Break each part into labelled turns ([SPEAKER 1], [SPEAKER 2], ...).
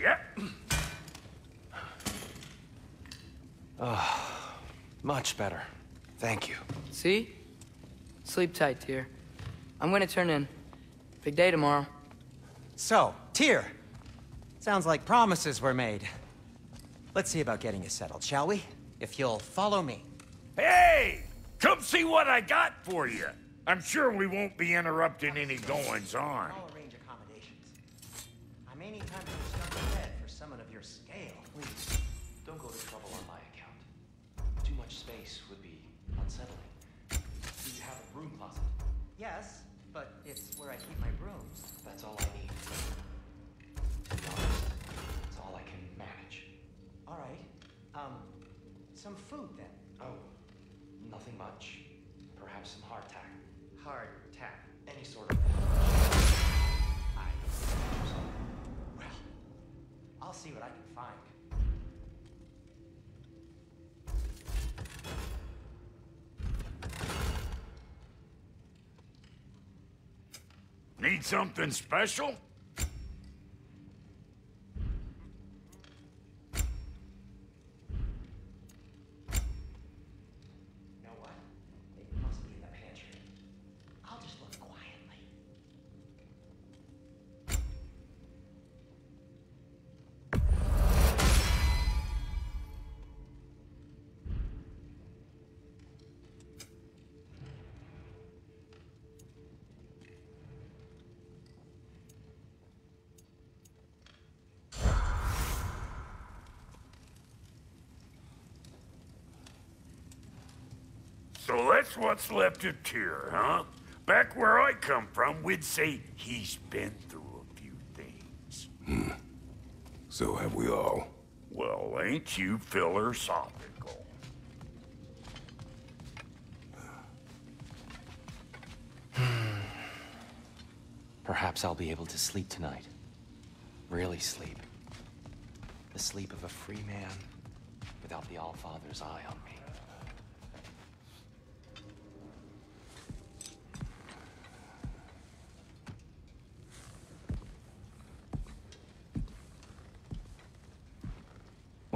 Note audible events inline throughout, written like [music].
[SPEAKER 1] Yep.
[SPEAKER 2] Ah, much better. Thank you.
[SPEAKER 3] See? Sleep tight, Tyr. I'm gonna turn in. Big day tomorrow.
[SPEAKER 4] So, Tyr. Sounds like promises were made. Let's see about getting you settled, shall we? If you'll follow me.
[SPEAKER 1] Hey! Come see what I got for you. I'm sure we won't be interrupting any goings-on.
[SPEAKER 4] Yes,
[SPEAKER 1] Something special? That's what's left of Tyr, huh? Back where I come from, we'd say he's been through a few things. Hmm.
[SPEAKER 5] So have we all.
[SPEAKER 1] Well, ain't you philosophical? [sighs]
[SPEAKER 2] Perhaps I'll be able to sleep tonight. Really sleep. The sleep of a free man without the Allfather's eye on me.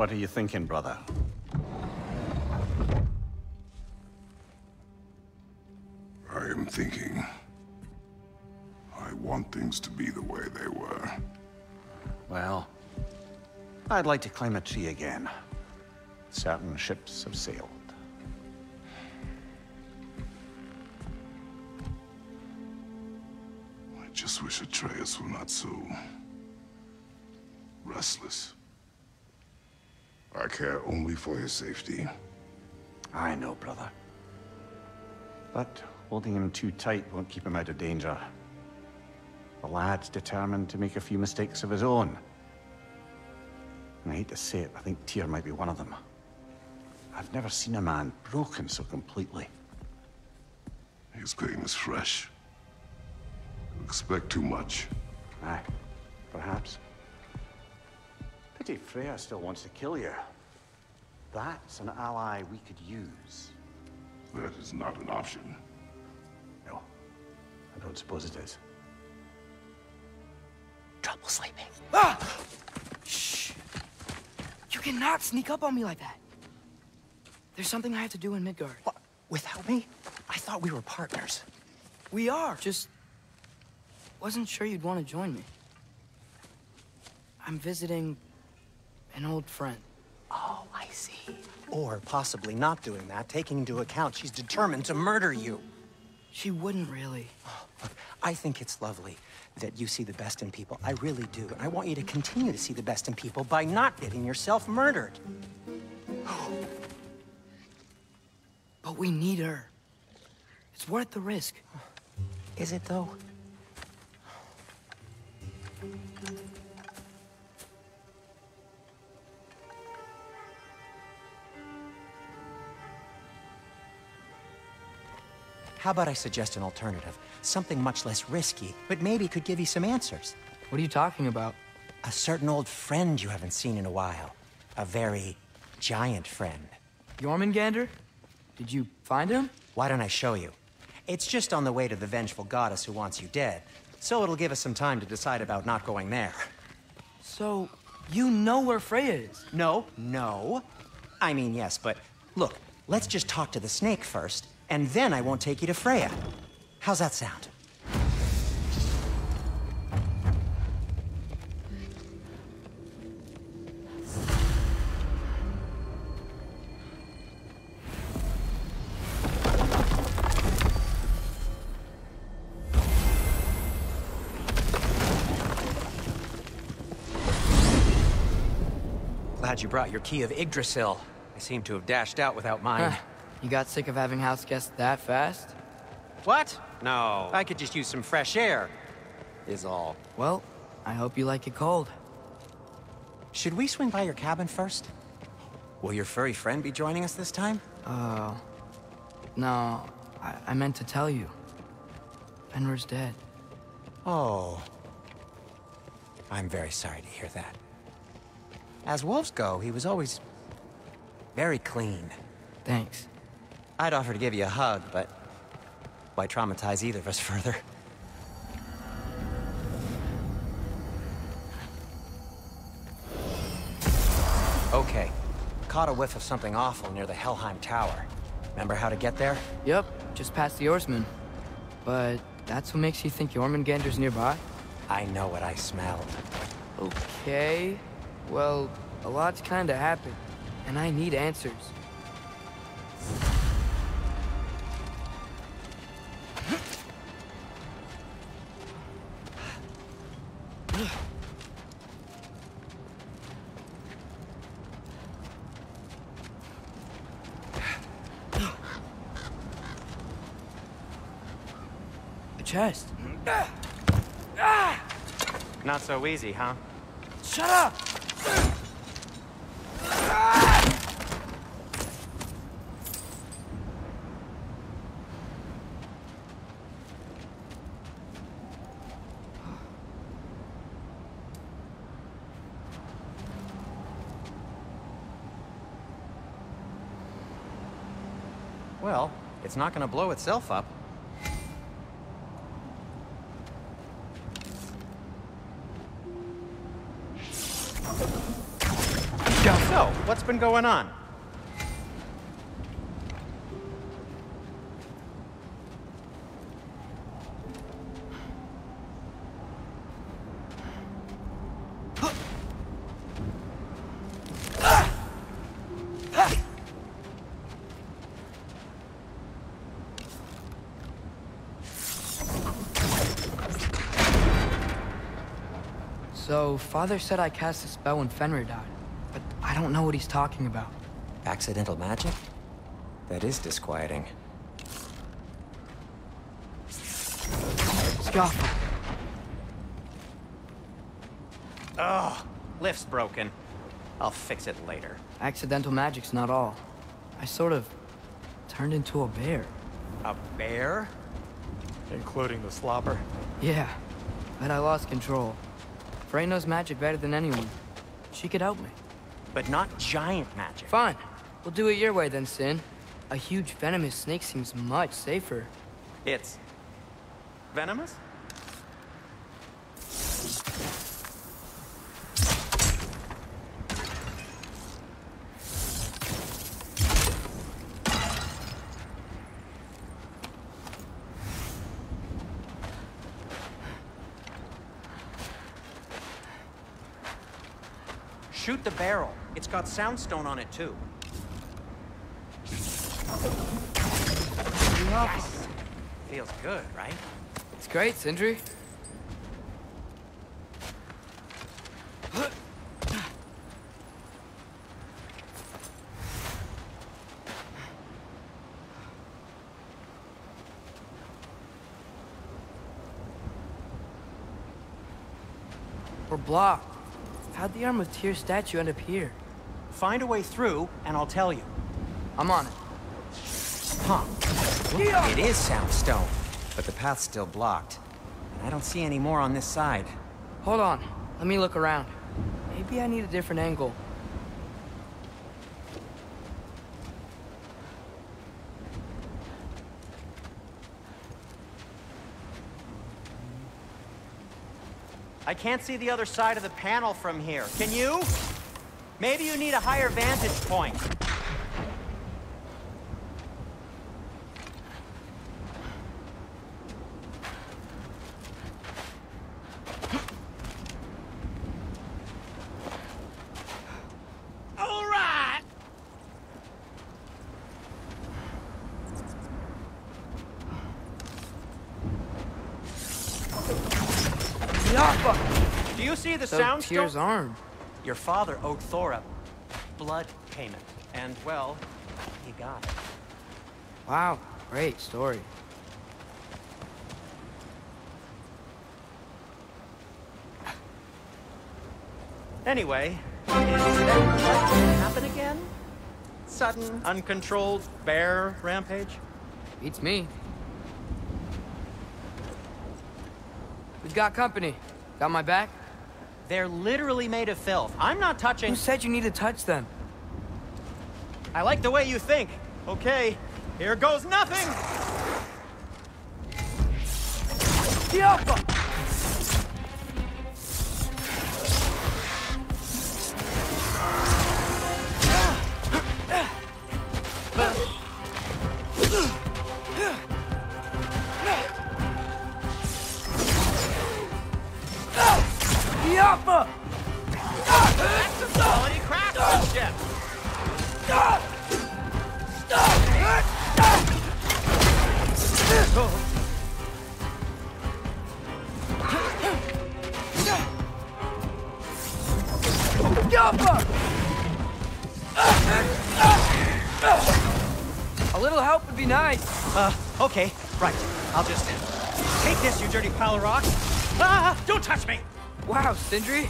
[SPEAKER 6] What are you thinking, brother?
[SPEAKER 5] I am thinking. I want things to be the way they were.
[SPEAKER 6] Well, I'd like to climb a tree again. Certain ships have sailed.
[SPEAKER 5] I just wish Atreus were not so... restless. I care only for his safety.
[SPEAKER 6] I know, brother. But holding him too tight won't keep him out of danger. The lad's determined to make a few mistakes of his own. And I hate to say it, I think Tyr might be one of them. I've never seen a man broken so completely.
[SPEAKER 5] His pain is fresh. You expect too much.
[SPEAKER 6] Aye, perhaps. Pity Freya still wants to kill you. That's an ally we could use.
[SPEAKER 5] That is not an option.
[SPEAKER 6] No, I don't suppose it is.
[SPEAKER 3] Trouble sleeping. Ah! Shh. You cannot sneak up on me like that. There's something I have to do in Midgard.
[SPEAKER 4] What? Without me? I thought we were partners.
[SPEAKER 3] We are. Just wasn't sure you'd want to join me. I'm visiting an old friend.
[SPEAKER 4] Oh, I see. Or possibly not doing that, taking into account she's determined to murder you.
[SPEAKER 3] She wouldn't really.
[SPEAKER 4] Oh, look, I think it's lovely that you see the best in people. I really do. And I want you to continue to see the best in people by not getting yourself murdered. [gasps]
[SPEAKER 3] But we need her. It's worth the risk.
[SPEAKER 4] Is it, though? How about I suggest an alternative? Something much less risky, but maybe could give you some answers.
[SPEAKER 3] What are you talking about?
[SPEAKER 4] A certain old friend you haven't seen in a while. A very giant friend.
[SPEAKER 3] Jormungandr? Did you find him?
[SPEAKER 4] Why don't I show you? It's just on the way to the vengeful goddess who wants you dead. So it'll give us some time to decide about not going there.
[SPEAKER 3] So, You know where Freya is.
[SPEAKER 4] No, no. I mean, yes, but look, let's just talk to the snake first, and then I won't take you to Freya. How's that sound? Glad you brought your key of Yggdrasil. I seem to have dashed out without mine.
[SPEAKER 3] Uh, you got sick of having house guests that fast?
[SPEAKER 4] What? No. I could just use some fresh air, is all.
[SPEAKER 3] Well, I hope you like it cold.
[SPEAKER 4] Should we swing by your cabin first? Will your furry friend be joining us this time?
[SPEAKER 3] Uh, no, I, I meant to tell you. Fenrir's dead.
[SPEAKER 4] Oh. I'm very sorry to hear that. As wolves go, he was always very clean.
[SPEAKER 3] Thanks.
[SPEAKER 4] I'd offer to give you a hug, but why traumatize either of us [laughs] further? Okay. Caught a whiff of something awful near the Helheim Tower. Remember how to get there?
[SPEAKER 3] Yep, just past the oarsman. But that's what makes you think Jormungandr's nearby?
[SPEAKER 4] I know what I smelled.
[SPEAKER 3] Okay. Well, a lot's kinda happened, and I need answers.
[SPEAKER 4] So easy, huh?
[SPEAKER 3] Shut up!
[SPEAKER 4] Well, it's not gonna blow itself up. So, what's been going on?
[SPEAKER 3] So, Father said I cast a spell when Fenrir died, I don't know what he's talking about.
[SPEAKER 4] Accidental magic? That is disquieting.
[SPEAKER 3] Skaffa.
[SPEAKER 4] Oh, lift's broken. I'll fix it later.
[SPEAKER 3] Accidental magic's not all. I sort of turned into a bear.
[SPEAKER 4] A bear?
[SPEAKER 7] Including the slobber.
[SPEAKER 3] Yeah, but I lost control. Frey knows magic better than anyone. She could help me.
[SPEAKER 4] But not giant magic.
[SPEAKER 3] Fine. We'll do it your way then, Sin. A huge venomous snake seems much safer.
[SPEAKER 4] It's... venomous? Shoot the barrel. It's got soundstone on it, too. Yes! Feels good, right?
[SPEAKER 3] It's great, Sindri. We're blocked. How'd the Arm of Tyr statue end up here?
[SPEAKER 4] Find a way through, and I'll tell you.
[SPEAKER 3] I'm on it.
[SPEAKER 4] Huh. It is soundstone, but the path's still blocked. And I don't see any more on this side.
[SPEAKER 3] Hold on. Let me look around. Maybe I need a different angle.
[SPEAKER 4] I can't see the other side of the panel from here. Can you? Maybe you need a higher vantage point.
[SPEAKER 1] All right!
[SPEAKER 3] Yappa!
[SPEAKER 4] Do you see the
[SPEAKER 3] So
[SPEAKER 4] sound
[SPEAKER 3] Tyr's arm.
[SPEAKER 4] Your father owed Thor a blood payment. And, well, he got it.
[SPEAKER 3] Wow, great story.
[SPEAKER 4] Anyway, is that likely to happen again? Sudden, uncontrolled bear rampage?
[SPEAKER 3] Beats me. We've got company. Got my back?
[SPEAKER 4] They're literally made of filth. I'm not touching...
[SPEAKER 3] Who said you need to touch them?
[SPEAKER 4] I like the way you think. Okay, here goes nothing!
[SPEAKER 3] Yappa! Sindri,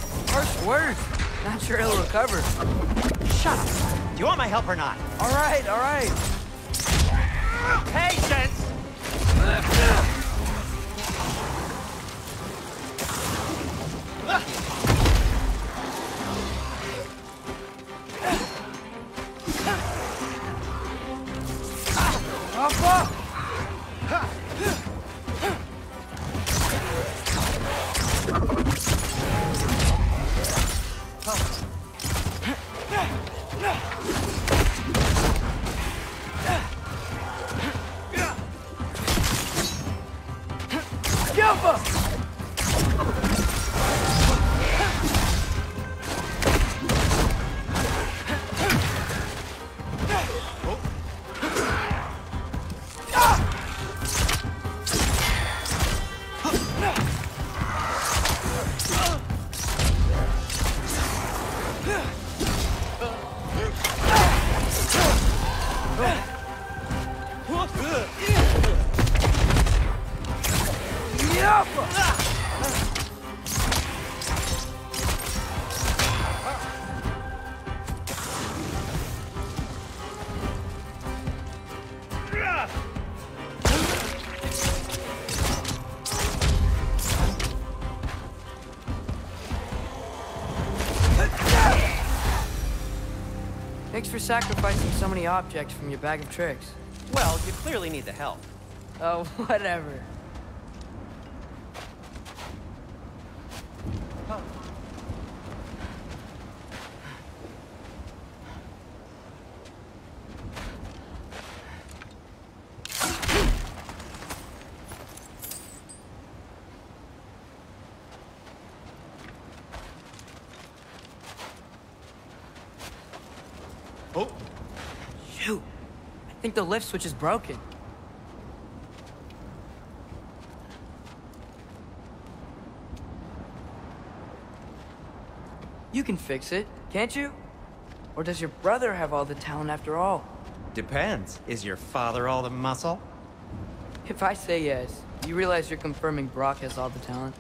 [SPEAKER 3] for sacrificing so many objects from your bag of tricks.
[SPEAKER 4] Well, you clearly need the help.
[SPEAKER 3] Oh, [laughs] whatever.
[SPEAKER 4] Oh,
[SPEAKER 3] Shoot. I think the lift switch is broken. You can fix it, can't you? Or does your brother have all the talent after all?
[SPEAKER 4] depends. Is your father all the muscle?
[SPEAKER 3] If I say yes, you realize you're confirming Brok has all the talent?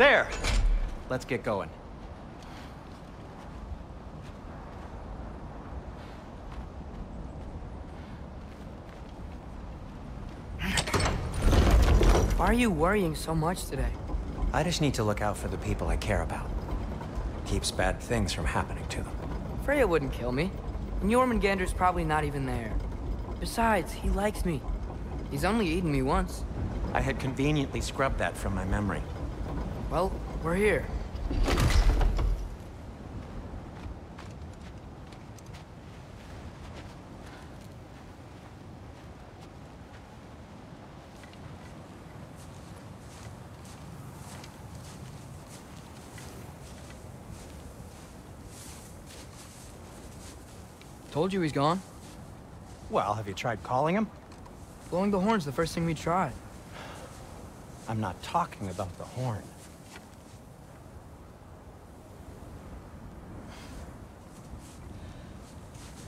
[SPEAKER 4] There! Let's get going.
[SPEAKER 3] Why are you worrying so much today?
[SPEAKER 4] I just need to look out for the people I care about. Keeps bad things from happening to them.
[SPEAKER 3] Freya wouldn't kill me. And Jormungandr's probably not even there. Besides, he likes me. He's only eaten me once.
[SPEAKER 4] I had conveniently scrubbed that from my memory.
[SPEAKER 3] Well, we're here. Told you he's gone.
[SPEAKER 4] Well, have you tried calling him?
[SPEAKER 3] Blowing the horn's the first thing we tried.
[SPEAKER 4] I'm not talking about the horn.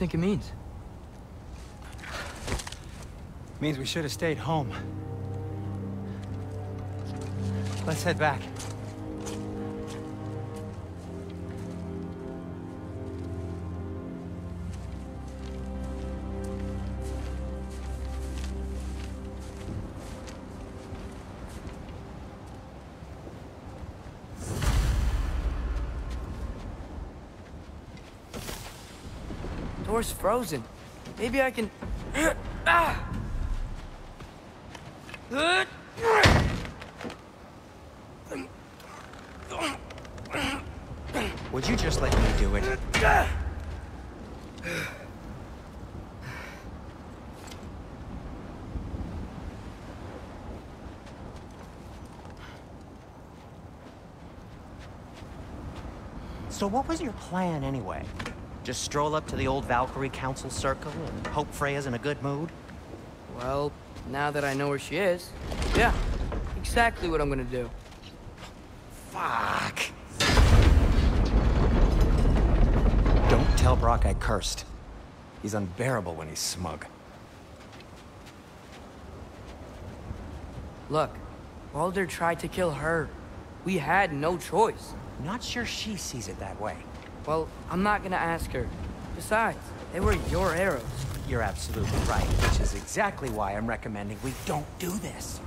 [SPEAKER 3] think it means?
[SPEAKER 4] Means we should have stayed home. Let's head back.
[SPEAKER 3] Frozen. Maybe I can...
[SPEAKER 4] Would you just let me do it? So what was your plan anyway? Just stroll up to the old Valkyrie Council Circle and hope Freya's in a good mood?
[SPEAKER 3] Well, now that I know where she is, yeah, exactly what I'm gonna do.
[SPEAKER 4] Fuck. Don't tell Brok I cursed. He's unbearable when he's smug.
[SPEAKER 3] Look, Baldur tried to kill her. We had no choice.
[SPEAKER 4] Not sure she sees it that way.
[SPEAKER 3] Well, I'm not gonna ask her. Besides, they were your arrows.
[SPEAKER 4] You're absolutely right, which is exactly why I'm recommending we don't do this.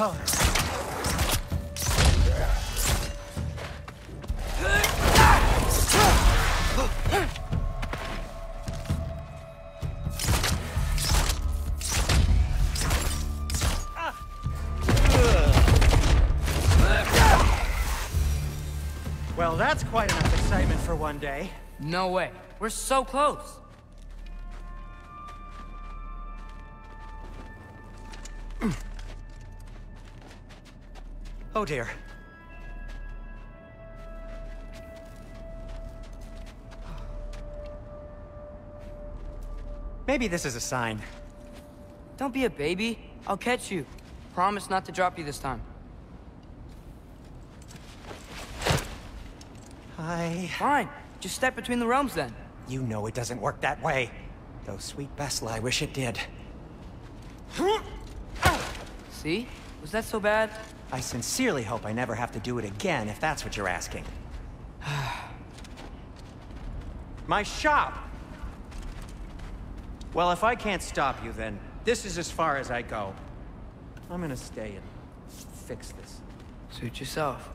[SPEAKER 4] Well, that's quite enough excitement for one day.
[SPEAKER 3] No way. We're so close.
[SPEAKER 4] Oh dear. Maybe this is a sign.
[SPEAKER 3] Don't be a baby. I'll catch you. Promise not to drop you this time.
[SPEAKER 4] Hi.
[SPEAKER 3] Fine. Just step between the realms then.
[SPEAKER 4] You know it doesn't work that way. Though, sweet Bessel, I wish it did.
[SPEAKER 3] See? Was that so bad?
[SPEAKER 4] I sincerely hope I never have to do it again, if that's what you're asking. [sighs] My shop! Well, if I can't stop you, then this is as far as I go. I'm gonna stay and fix this.
[SPEAKER 3] Suit yourself.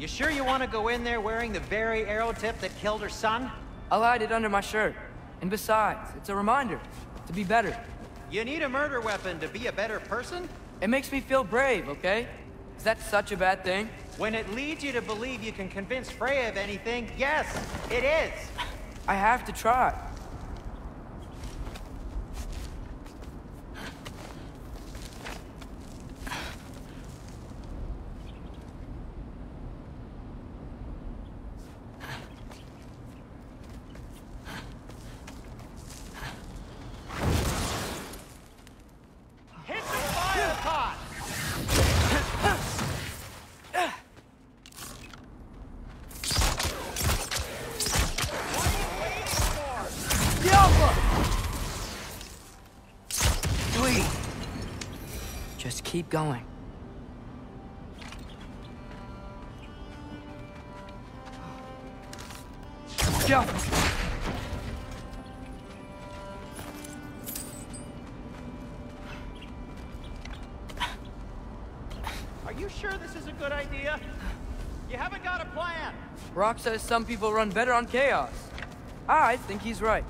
[SPEAKER 4] You sure you want to go in there wearing the very arrow tip that killed her son?
[SPEAKER 3] I'll hide it under my shirt. And besides, it's a reminder to be better.
[SPEAKER 4] You need a murder weapon to be a better person?
[SPEAKER 3] It makes me feel brave, okay? Is that such a bad thing?
[SPEAKER 4] When it leads you to believe you can convince Freya of anything, yes, it is.
[SPEAKER 3] I have to try.
[SPEAKER 4] Hit the fire pot!
[SPEAKER 3] Sweet. Just keep going. Jump!
[SPEAKER 4] Are you sure this is a good idea? You haven't got a plan.
[SPEAKER 3] Brok says some people run better on chaos. I think he's right.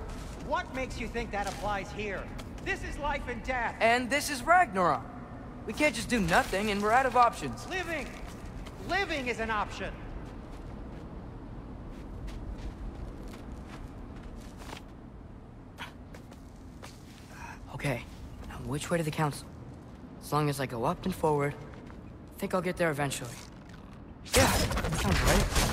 [SPEAKER 4] What makes you think that applies here? This is life and death.
[SPEAKER 3] And this is Ragnarok. We can't just do nothing, and we're out of options.
[SPEAKER 4] Living! Living is an option.
[SPEAKER 3] Okay, now which way to the council? As long as I go up and forward, I think I'll get there eventually. Yeah, sounds right.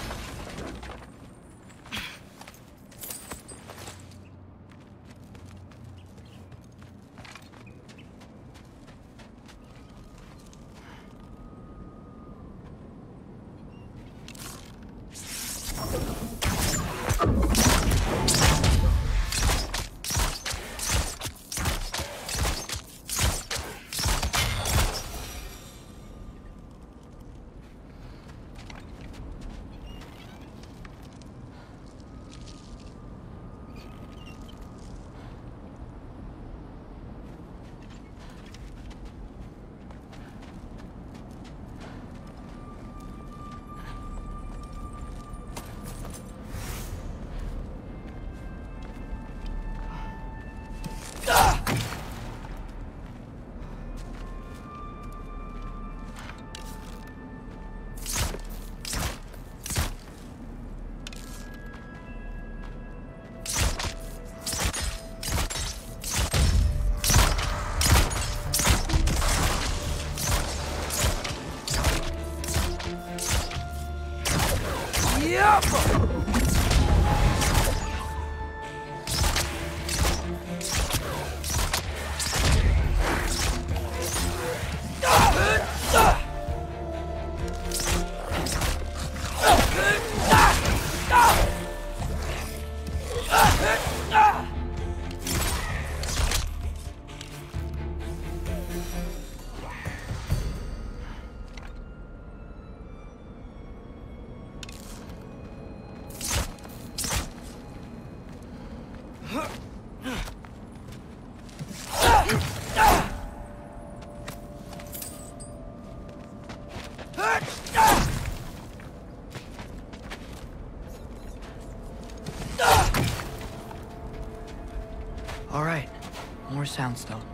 [SPEAKER 3] Soundstone.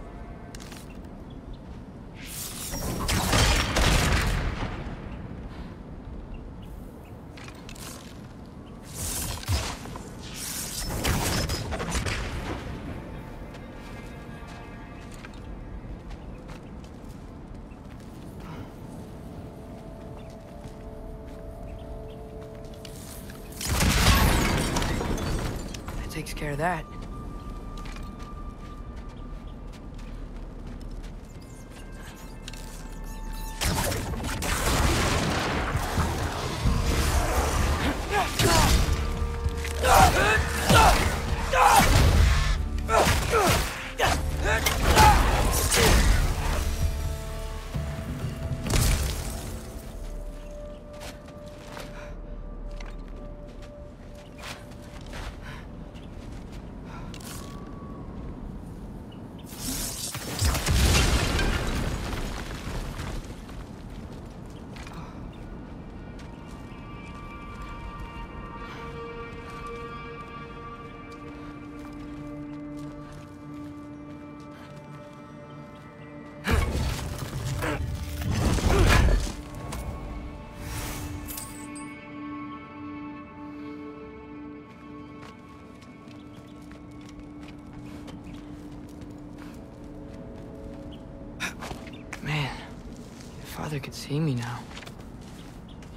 [SPEAKER 3] Father could see me now,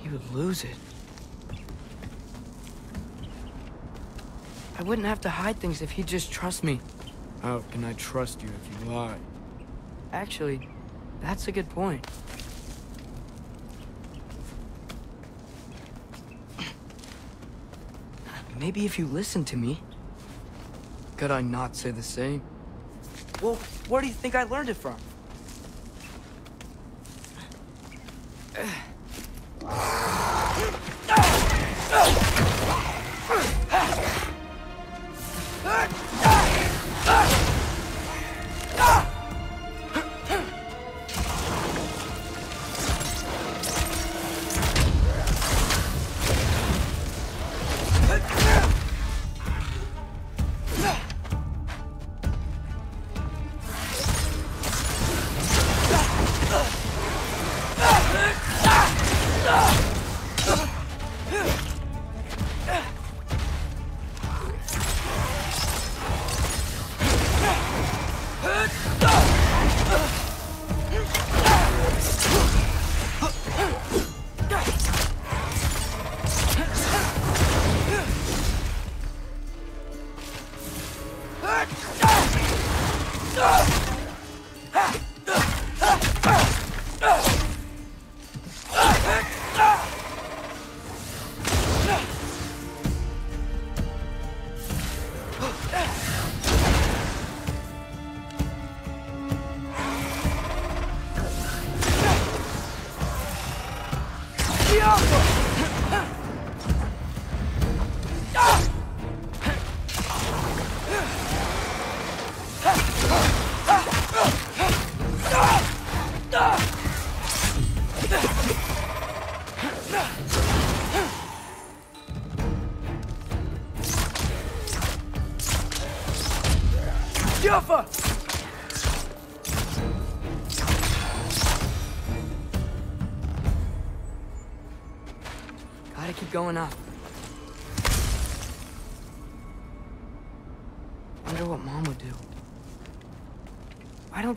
[SPEAKER 3] he would lose it. I wouldn't have to hide things if he'd just trust me.
[SPEAKER 8] How can I trust you if you lie?
[SPEAKER 3] Actually, that's a good point. Maybe if you listen to me.
[SPEAKER 8] Could I not say the same?
[SPEAKER 3] Well, where do you think I learned it from?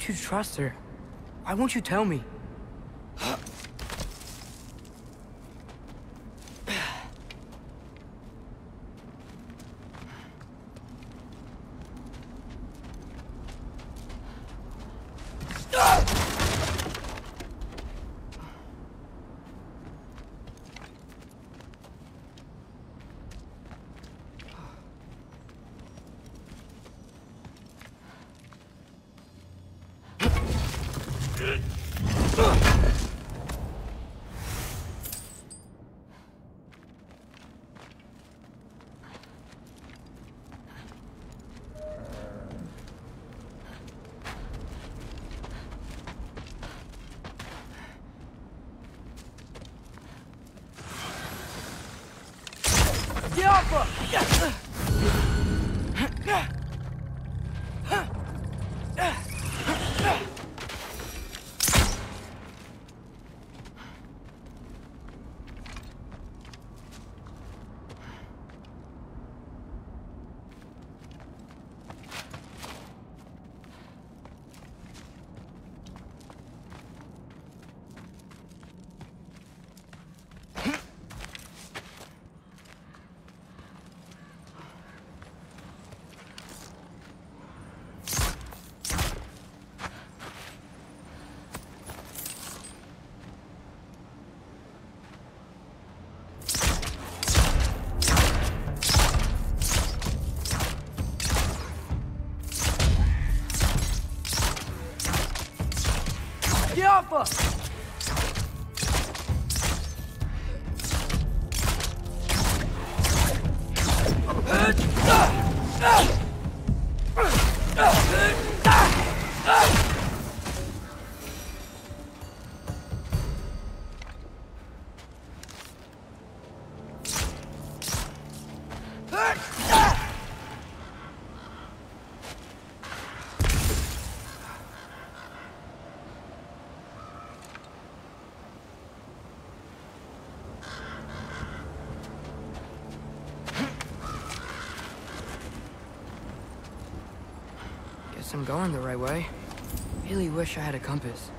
[SPEAKER 3] You trust her? Why won't you tell me? Juffa! Guess I'm going the right way. Really wish I had a compass.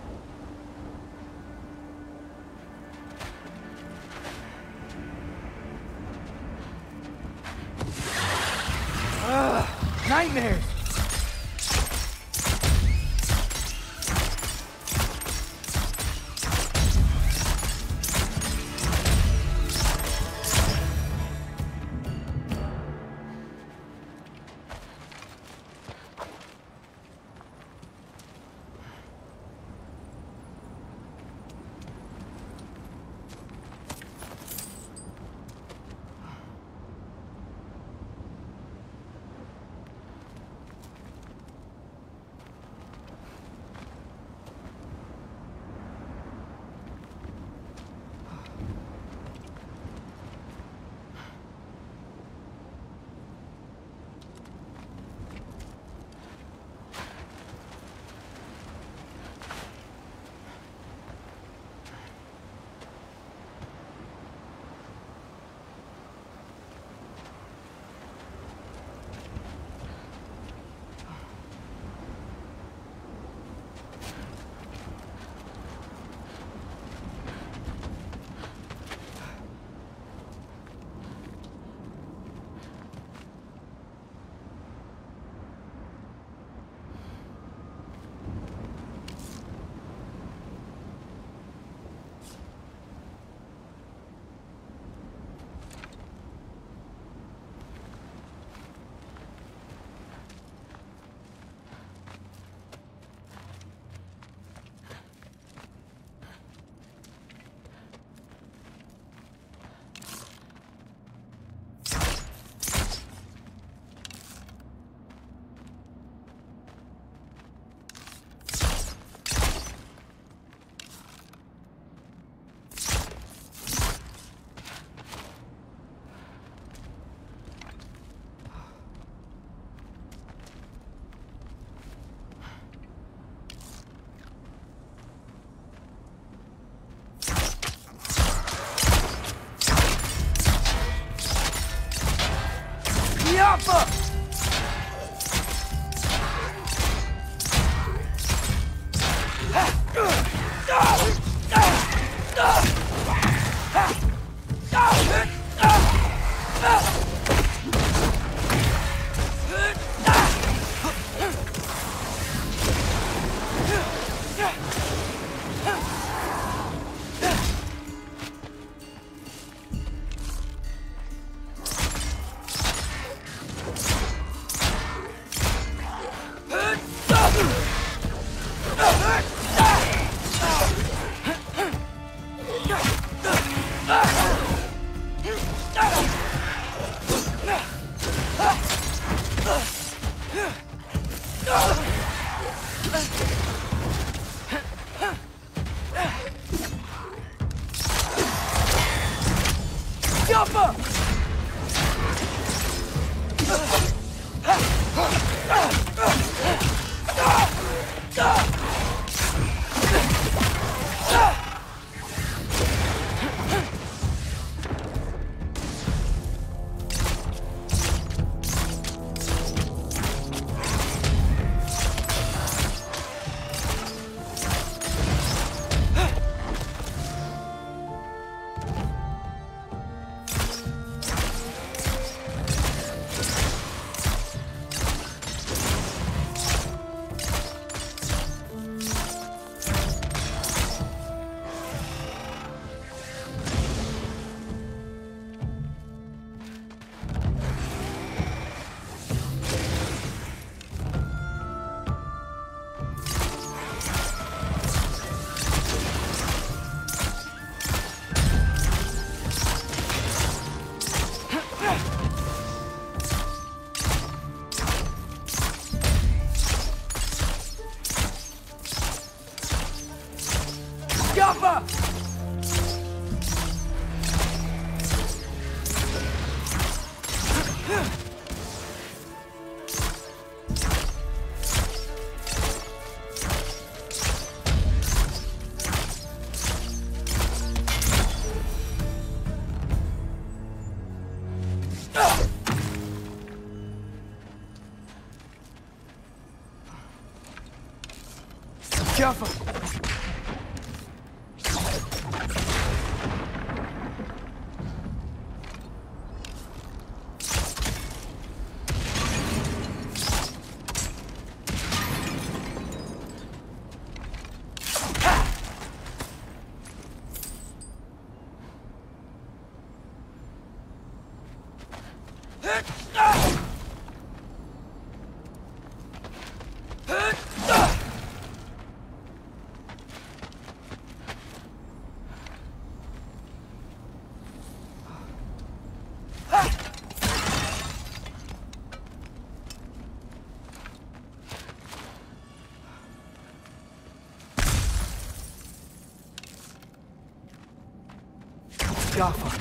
[SPEAKER 3] Jaffa.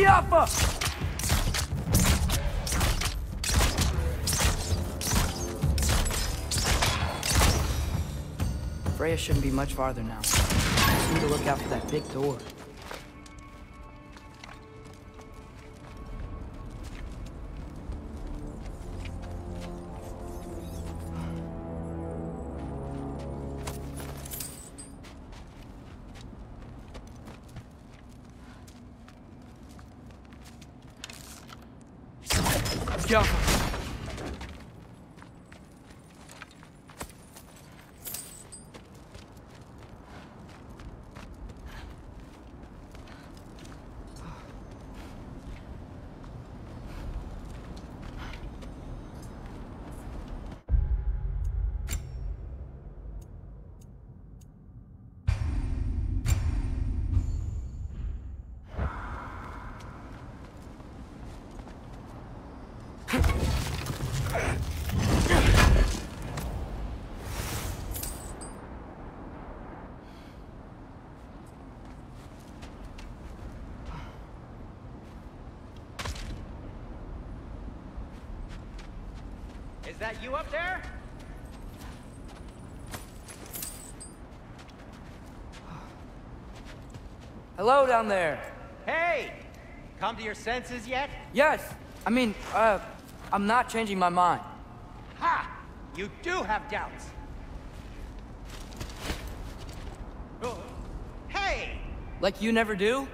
[SPEAKER 3] Siapa! Freya shouldn't be much farther now. Just need to look out for that big door.
[SPEAKER 4] That you up there?
[SPEAKER 3] Hello down there.
[SPEAKER 4] Hey! Come to your senses yet?
[SPEAKER 3] Yes, I mean, uh, I'm not changing my mind.
[SPEAKER 4] Ha! You do have doubts. Oh, Hey!
[SPEAKER 3] Like you never do?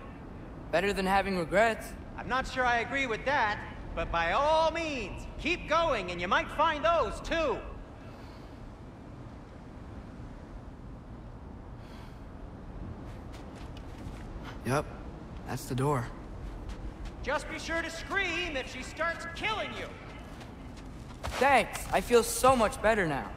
[SPEAKER 3] Better than having regrets.
[SPEAKER 4] I'm not sure I agree with that, but by all means, keep going and you might find those too.
[SPEAKER 3] Yep, that's the door.
[SPEAKER 4] Just be sure to scream if she starts killing you.
[SPEAKER 3] Thanks, I feel so much better now.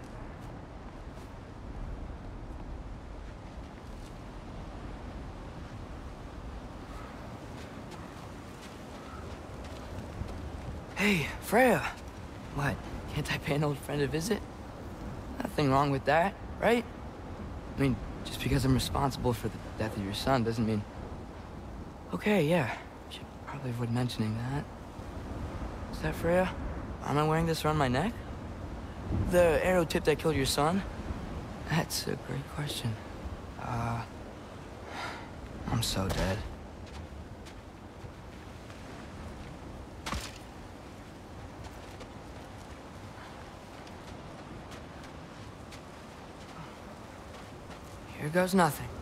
[SPEAKER 3] Hey, Freya. What, can't I pay an old friend a visit? Nothing wrong with that, right? I mean, just because I'm responsible for the death of your son doesn't mean... Okay, yeah. Should probably avoid mentioning that. Is that Freya? Am I wearing this around my neck? The arrow tip that killed your son? That's a great question. Uh... I'm so dead. Goes nothing.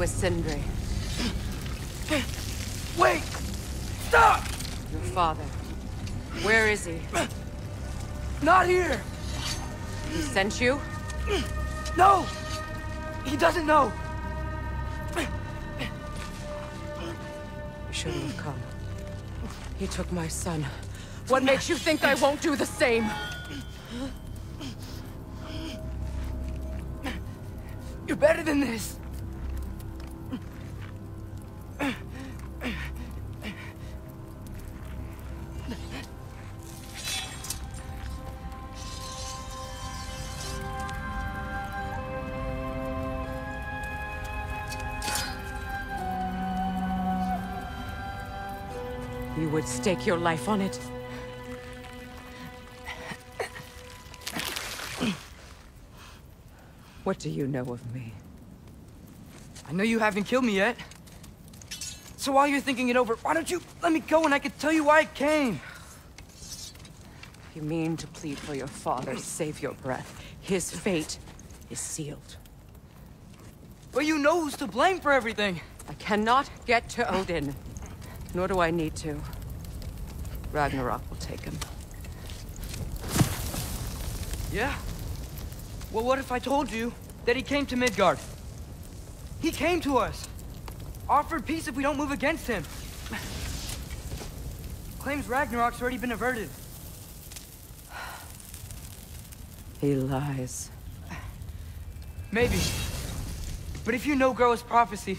[SPEAKER 9] With Sindri.
[SPEAKER 3] Wait! Stop!
[SPEAKER 9] Your father. Where is he?
[SPEAKER 3] Not here!
[SPEAKER 9] He sent you?
[SPEAKER 3] No! He doesn't know!
[SPEAKER 9] You shouldn't have come. He took my son. What makes you think I won't do the same? Stake your life on it? What do you know of me?
[SPEAKER 3] I know you haven't killed me yet. So while you're thinking it over, why don't you let me go and I can tell you why I came?
[SPEAKER 9] You mean to plead for your father, save your breath. His fate is sealed.
[SPEAKER 3] But you know who's to blame for everything.
[SPEAKER 9] I cannot get to Odin. Nor do I need to. Ragnarok will take him.
[SPEAKER 3] Yeah? Well, what if I told you that he came to Midgard? He came to us. Offered peace if we don't move against him. Claims Ragnarok's already been averted.
[SPEAKER 9] He lies.
[SPEAKER 3] Maybe. But if you know Groa's prophecy,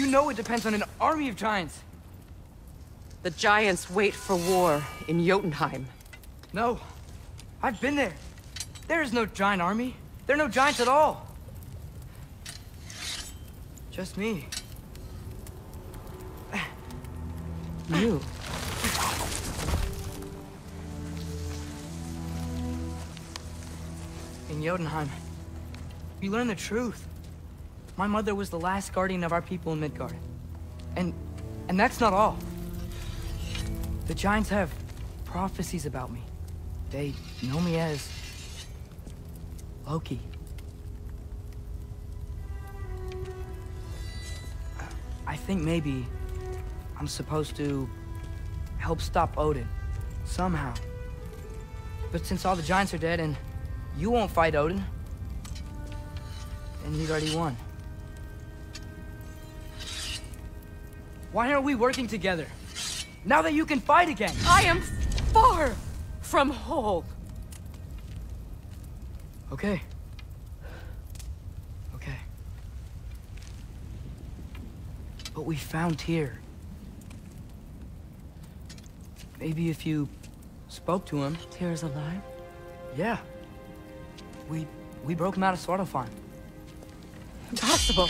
[SPEAKER 3] you know it depends on an army of giants.
[SPEAKER 9] The giants wait for war in Jotunheim.
[SPEAKER 3] No. I've been there. There is no giant army. There are no giants at all. Just me.
[SPEAKER 9] You.
[SPEAKER 3] In Jotunheim, we learn the truth. My mother was the last guardian of our people in Midgard. And... and that's not all. The Giants have prophecies about me. They know me as... Loki. I think maybe I'm supposed to help stop Odin. Somehow. But since all the Giants are dead and you won't fight Odin, then he's already won. Why aren't we working together? Now that you can fight again!
[SPEAKER 9] I am far from whole.
[SPEAKER 3] Okay. Okay. But we found Tyr. Maybe if you spoke to him.
[SPEAKER 9] Tyr's alive?
[SPEAKER 3] Yeah. We we broke him out of Svartalfheim.
[SPEAKER 9] Impossible.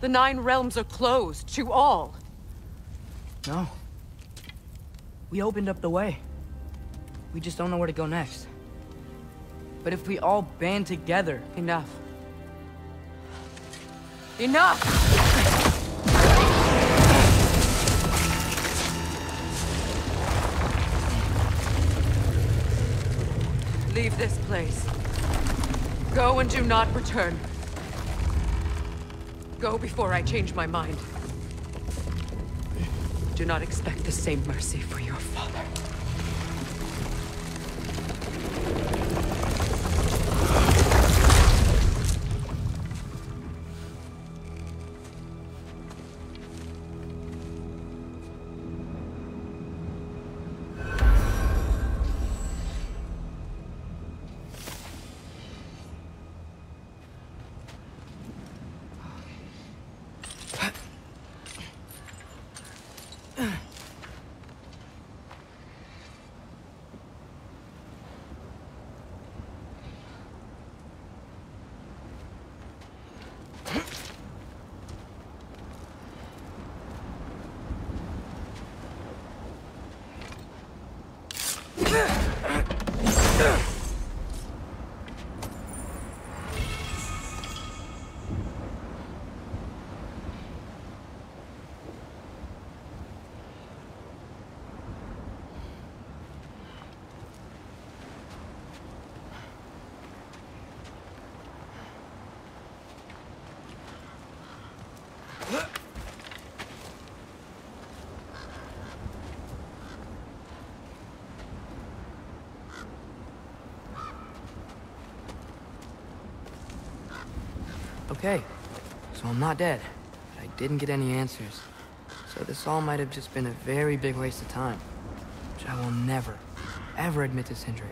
[SPEAKER 9] The Nine Realms are closed to all.
[SPEAKER 3] No. We opened up the way. We just don't know where to go next. But if we all band together...
[SPEAKER 9] Enough. Enough! Leave this place. Go and do not return. Go before I change my mind. Do not expect the same mercy for your father.
[SPEAKER 3] Okay, so I'm not dead, but I didn't get any answers. So this all might have just been a very big waste of time, which I will never, ever admit to Sindri.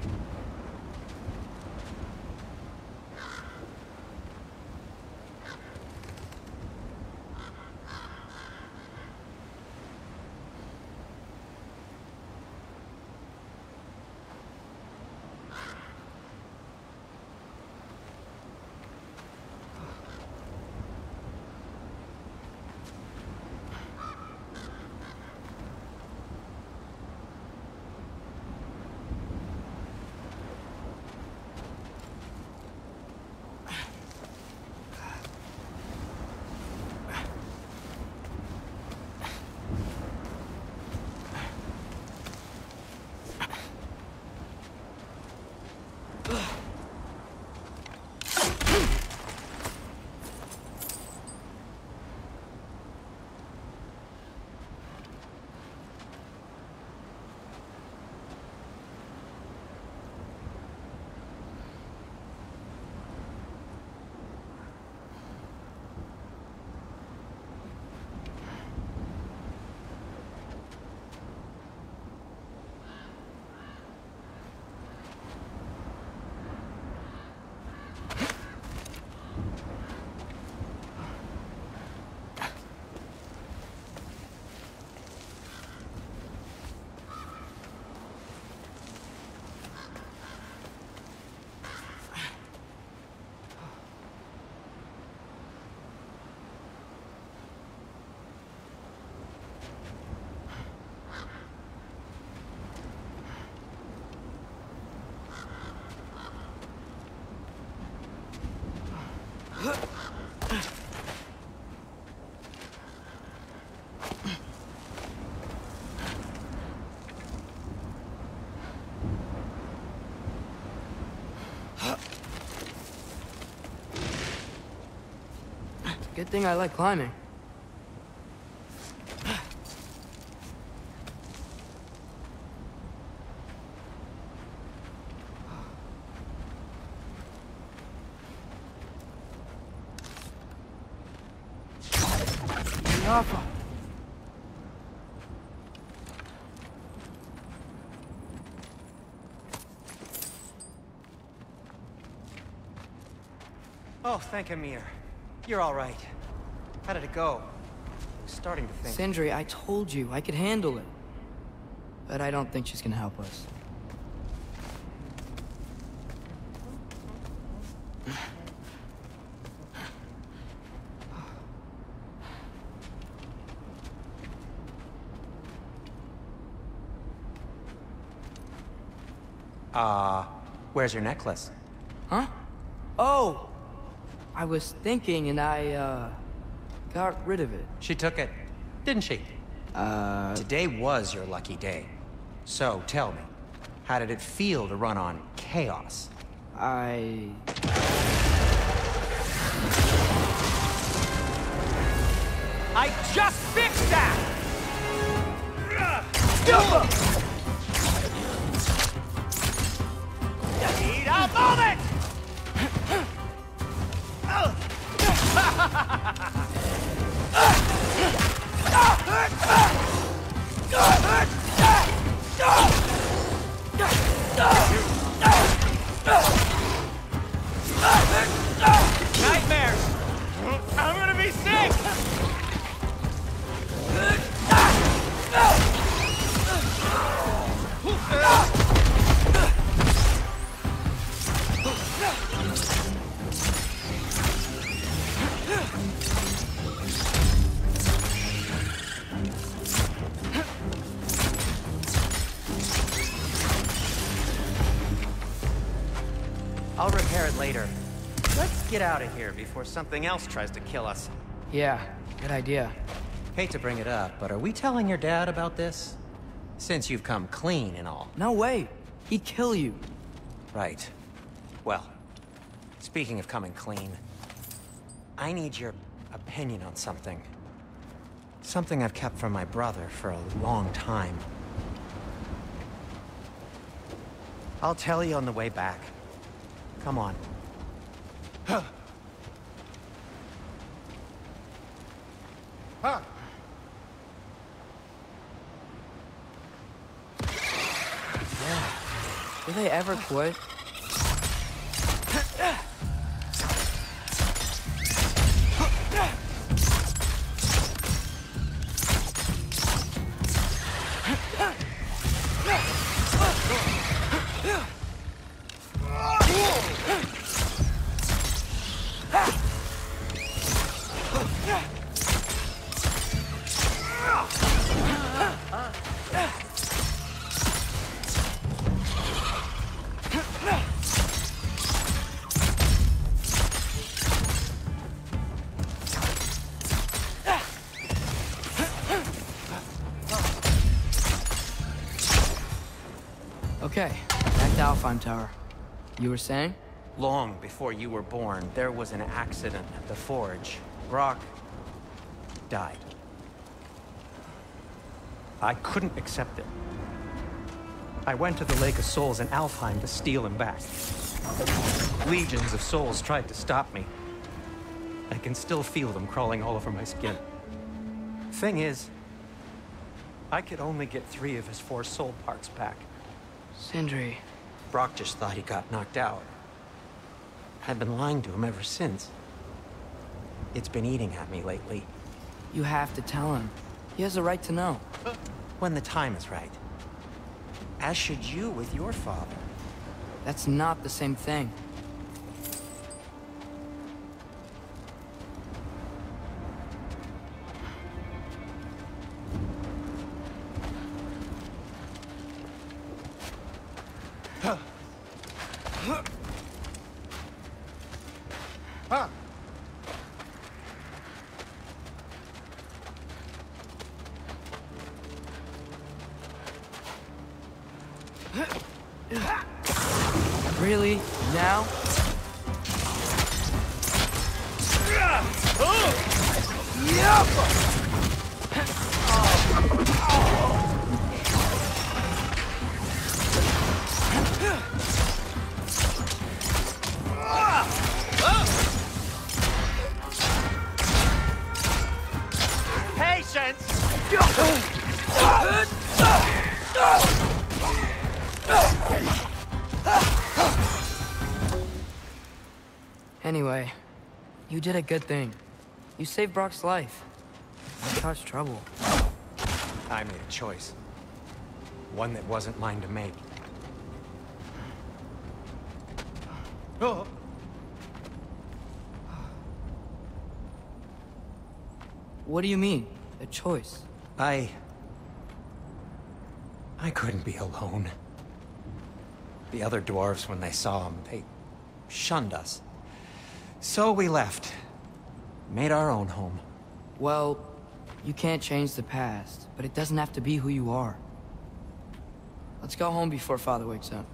[SPEAKER 3] Good thing I like climbing.
[SPEAKER 4] Oh, thank Ymir. You're all right. How did it go? I was starting to think...
[SPEAKER 3] Sindri, I told you I could handle it. But I don't think she's gonna help us.
[SPEAKER 4] Uh, where's your necklace?
[SPEAKER 3] Huh? Oh! I was thinking and I, uh, got rid of it.
[SPEAKER 4] She took it, didn't she?
[SPEAKER 3] Uh...
[SPEAKER 4] Today was your lucky day. So, tell me, how did it feel to run on Chaos?
[SPEAKER 3] I...
[SPEAKER 4] I just fixed that! Eat up all it! [laughs] [laughs] out of here before something else tries to kill us.
[SPEAKER 3] Yeah, good idea.
[SPEAKER 4] Hate to bring it up, but are we telling your dad about this? Since you've come clean and all.
[SPEAKER 3] No way. He'd kill you.
[SPEAKER 4] Right. Well, speaking of coming clean, I need your opinion on something. Something I've kept from my brother for a long time. I'll tell you on the way back. Come on.
[SPEAKER 3] Do they ever quit? Saying?
[SPEAKER 4] Long before you were born, there was an accident at the forge. Brok died. I couldn't accept it. I went to the Lake of Souls in Alfheim to steal him back. Legions of souls tried to stop me. I can still feel them crawling all over my skin. Thing is, I could only get three of his four soul parts back.
[SPEAKER 3] Sindri.
[SPEAKER 4] Brok just thought he got knocked out. I've been lying to him ever since. It's been eating at me lately.
[SPEAKER 3] You have to tell him. He has a right to know.
[SPEAKER 4] When the time is right. As should you with your father.
[SPEAKER 3] That's not the same thing. Did a good thing. You saved Brok's life. I caused trouble.
[SPEAKER 4] I made a choice. One that wasn't mine to make. Oh!
[SPEAKER 3] What do you mean? A choice?
[SPEAKER 4] I... I couldn't be alone. The other dwarves, when they saw him, they shunned us. So we left. Made our own home.
[SPEAKER 3] Well, you can't change the past, but it doesn't have to be who you are. Let's go home before Father wakes up.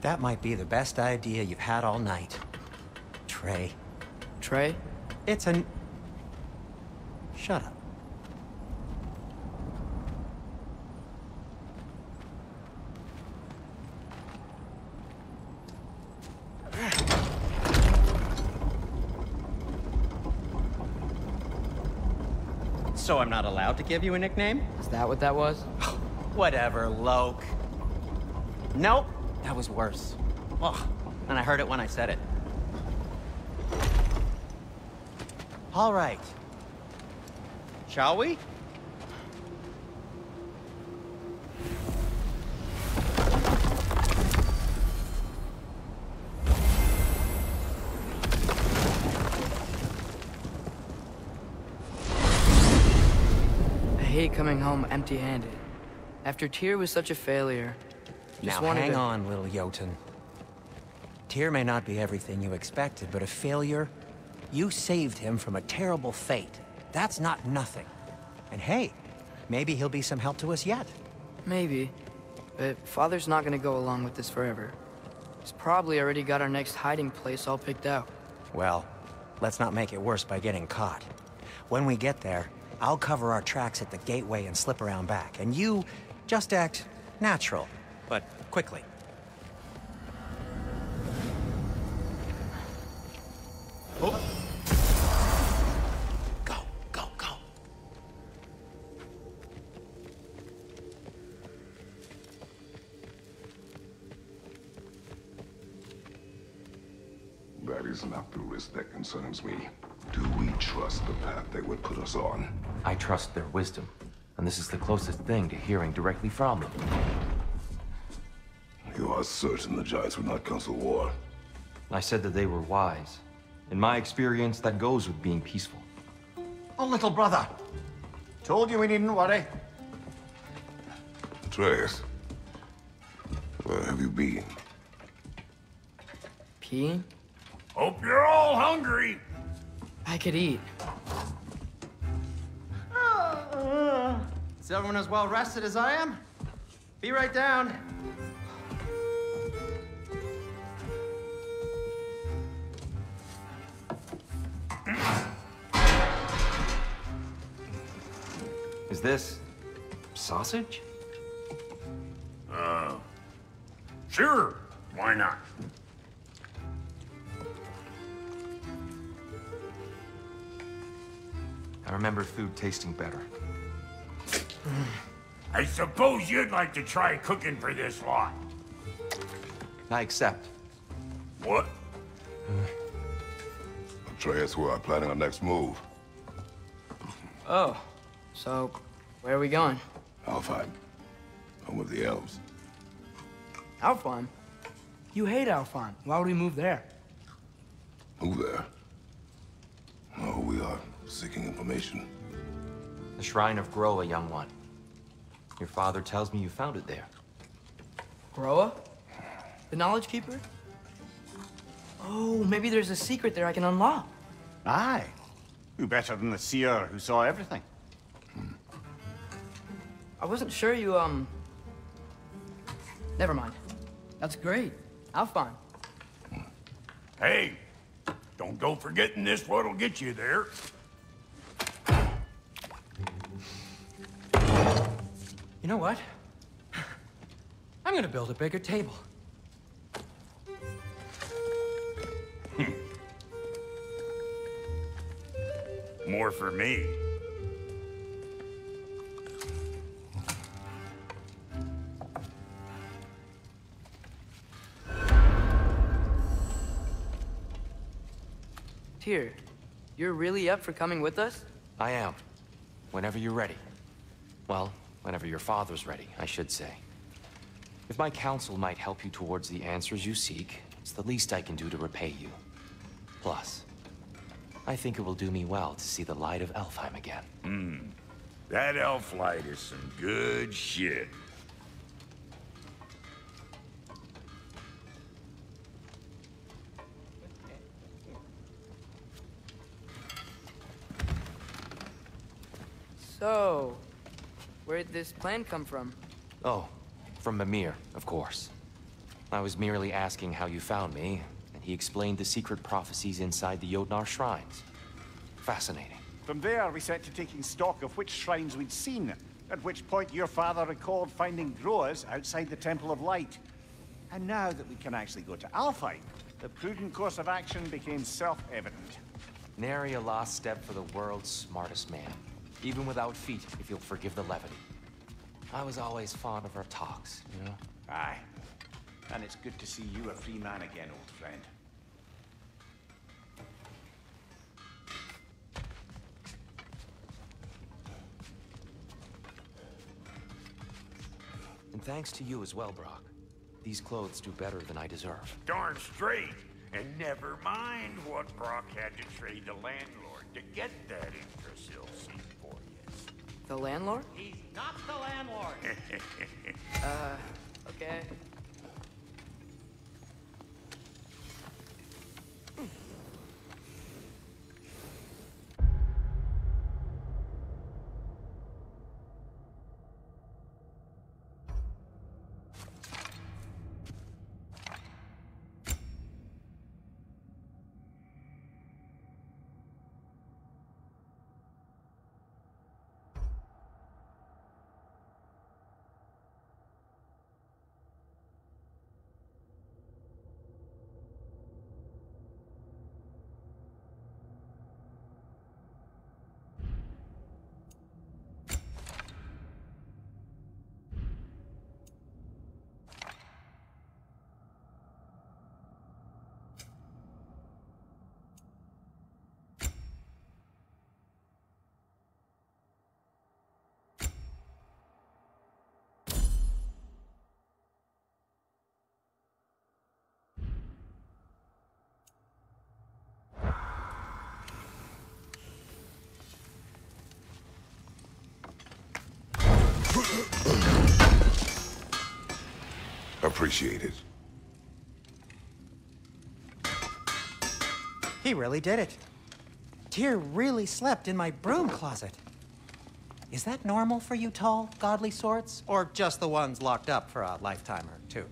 [SPEAKER 4] That might be the best idea you've had all night. Trey.
[SPEAKER 3] Trey?
[SPEAKER 4] It's an... Shut up. So I'm not allowed to give you a nickname?
[SPEAKER 3] Is that what that was? [sighs]
[SPEAKER 4] Whatever, Loki. Nope, that was worse. Ugh, and I heard it when I said it. All right. Shall we?
[SPEAKER 3] Home empty-handed. After Tyr was such a failure, just
[SPEAKER 4] now hang
[SPEAKER 3] to...
[SPEAKER 4] on, little Jotun. Tyr may not be everything you expected, but a failure? You saved him from a terrible fate. That's not nothing. And hey, maybe he'll be some help to us yet.
[SPEAKER 3] Maybe. But Father's not gonna go along with this forever. He's probably already got our next hiding place all picked out.
[SPEAKER 4] Well, let's not make it worse by getting caught. When we get there,
[SPEAKER 10] I'll cover our tracks at the gateway and slip around back, and you just act natural, but quickly.
[SPEAKER 2] Oh. Go, go, go.
[SPEAKER 5] That is not the risk that concerns me. Do we trust the path they would put us on?
[SPEAKER 2] I trust their wisdom, and this is the closest thing to hearing directly from them.
[SPEAKER 5] You are certain the Giants would not counsel war?
[SPEAKER 2] I said that they were wise. In my experience, that goes with being peaceful.
[SPEAKER 6] Oh, little brother. Told you we needn't worry.
[SPEAKER 5] Atreus, where have you been?
[SPEAKER 3] Peeing?
[SPEAKER 1] Hope you're all hungry.
[SPEAKER 3] I could eat.
[SPEAKER 11] Is everyone as well rested as I am? Be right down.
[SPEAKER 2] Is this... sausage?
[SPEAKER 1] Uh, sure. Why not?
[SPEAKER 2] I remember food tasting better.
[SPEAKER 1] I suppose you'd like to try cooking for this lot.
[SPEAKER 2] I accept.
[SPEAKER 1] What?
[SPEAKER 5] Atreus, we are planning our next move.
[SPEAKER 3] Oh, so where are we going?
[SPEAKER 5] Alfheim. Home of the elves.
[SPEAKER 3] Alfheim? You hate Alfheim. Why would we move there?
[SPEAKER 5] Who there? Oh, we are seeking information.
[SPEAKER 2] The Shrine of Groa, young one. Your father tells me you found it there.
[SPEAKER 3] Groa? The Knowledge Keeper? Oh, maybe there's a secret there I can unlock.
[SPEAKER 6] Aye. Who better than the seer who saw everything?
[SPEAKER 3] I wasn't sure you, um... Never mind. That's great. Alfheim.
[SPEAKER 1] Hey, don't go forgetting this what'll get you there.
[SPEAKER 11] You know what? I'm gonna build a bigger table. Hmm.
[SPEAKER 1] More for me.
[SPEAKER 3] Tyr, you're really up for coming with us?
[SPEAKER 2] I am. Whenever you're ready. Well, whenever your father's ready, I should say. If my counsel might help you towards the answers you seek, it's the least I can do to repay you. Plus, I think it will do me well to see the light of Alfheim again.
[SPEAKER 1] Hmm. That elf light is some good shit.
[SPEAKER 3] So, where'd this plan come from?
[SPEAKER 2] Oh, from Mimir, of course. I was merely asking how you found me, and he explained the secret prophecies inside the Jotnar shrines. Fascinating.
[SPEAKER 6] From there, we set to taking stock of which shrines we'd seen, at which point your father recalled finding Groas outside the Temple of Light. And now that we can actually go to Alfheim, the prudent course of action became self-evident.
[SPEAKER 2] Nary a lost step for the world's smartest man. Even without feet, if you'll forgive the levity. I was always fond of our talks, you know?
[SPEAKER 6] Aye. And it's good to see you a free man again, old friend.
[SPEAKER 2] And thanks to you as well, Brok. These clothes do better than I deserve.
[SPEAKER 1] Darn straight. And never mind what Brok had to trade the landlord to get that
[SPEAKER 3] The landlord?
[SPEAKER 11] He's not the landlord. [laughs]
[SPEAKER 3] Uh, okay.
[SPEAKER 5] Appreciate it.
[SPEAKER 4] He really did it. Tyr really slept in my broom closet. Is that normal for you tall, godly sorts? Or just the ones locked up for a lifetime or two?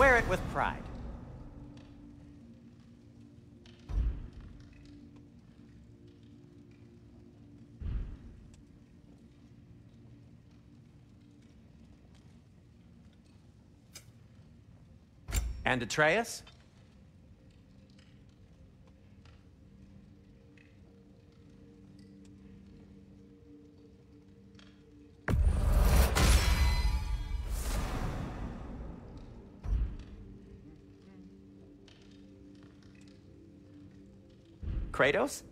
[SPEAKER 4] Wear it with pride. And Atreus? Kratos?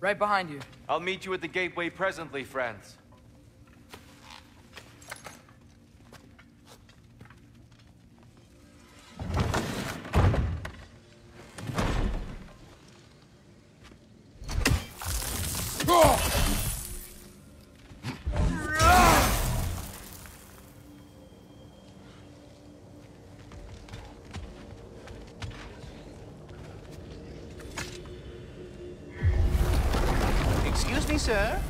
[SPEAKER 3] Right behind you.
[SPEAKER 2] I'll meet you at the gateway presently, friends.
[SPEAKER 12] Sir.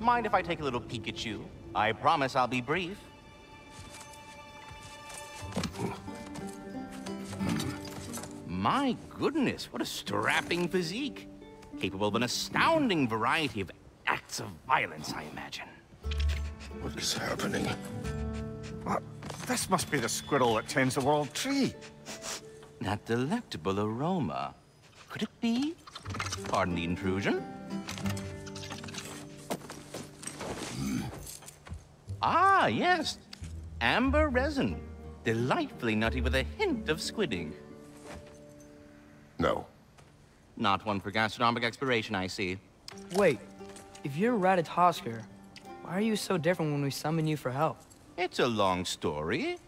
[SPEAKER 12] Mind if I take a little peek at you? I promise I'll be brief. My goodness, what a strapping physique. Capable of an astounding variety of acts of violence, I imagine.
[SPEAKER 5] What is happening?
[SPEAKER 6] What? This must be the squirrel that tends the world tree.
[SPEAKER 12] That delectable aroma. Could it be? Pardon the intrusion. Ah, yes. Amber resin. Delightfully nutty with a hint of squidding.
[SPEAKER 5] No.
[SPEAKER 12] Not one for gastronomic exploration, I see.
[SPEAKER 3] Wait, if you're Ratatoskr, why are you so different when we summon you for help?
[SPEAKER 12] It's a long story.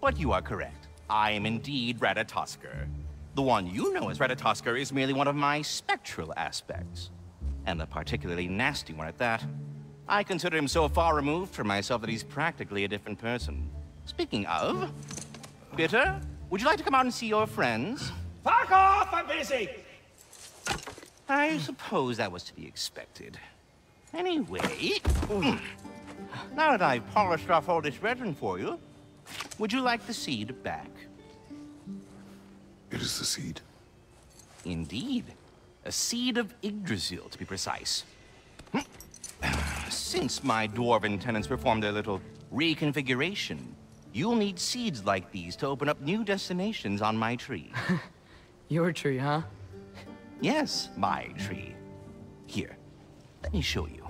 [SPEAKER 12] but you are correct. I am indeed Ratatoskr. The one you know as Ratatoskr is merely one of my spectral aspects. And a particularly nasty one at that. I consider him so far removed from myself that he's practically a different person. Speaking of, Biter, would you like to come out and see your friends?
[SPEAKER 13] Fuck off! I'm busy!
[SPEAKER 12] I suppose that was to be expected. Anyway, hmm. now that I've polished off all this resin for you, would you like the seed back?
[SPEAKER 5] It is the seed.
[SPEAKER 12] Indeed. A seed of Yggdrasil, to be precise. Hmm. Since my dwarven tenants performed their little reconfiguration, you'll need seeds like these to open up new destinations on my tree. [laughs]
[SPEAKER 3] Your tree, huh?
[SPEAKER 12] yes, my tree. Here, let me show you.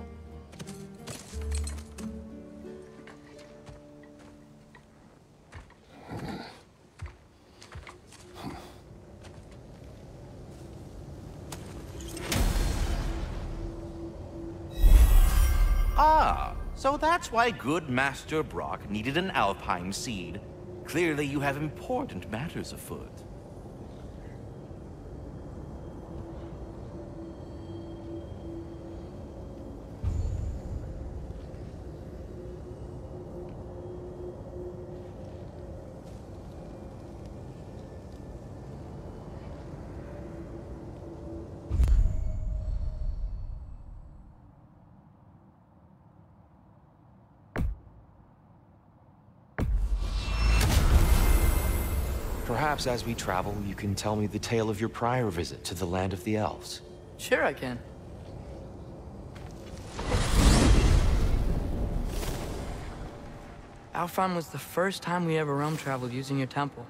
[SPEAKER 12] Why good Master Brok needed an Alfheim seed. Clearly you have important matters afoot.
[SPEAKER 2] Perhaps as we travel, you can tell me the tale of your prior visit to the land of the elves.
[SPEAKER 3] Sure I can. Alfheim was the first time we ever realm traveled using your temple.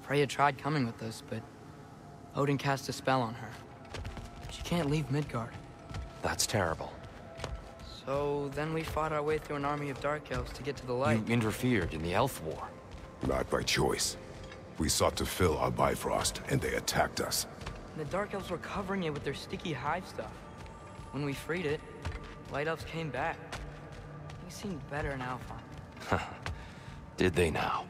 [SPEAKER 3] Freya tried coming with us, but Odin cast a spell on her. She can't leave Midgard.
[SPEAKER 2] That's terrible.
[SPEAKER 3] So then we fought our way through an army of dark elves to get to the light.
[SPEAKER 2] You interfered in the elf war.
[SPEAKER 5] Not by choice. We sought to fill our Bifrost, and they attacked us.
[SPEAKER 3] The dark elves were covering it with their sticky hive stuff. When we freed it, light elves came back. They seemed better in Alfheim. [laughs]
[SPEAKER 2] Did they now?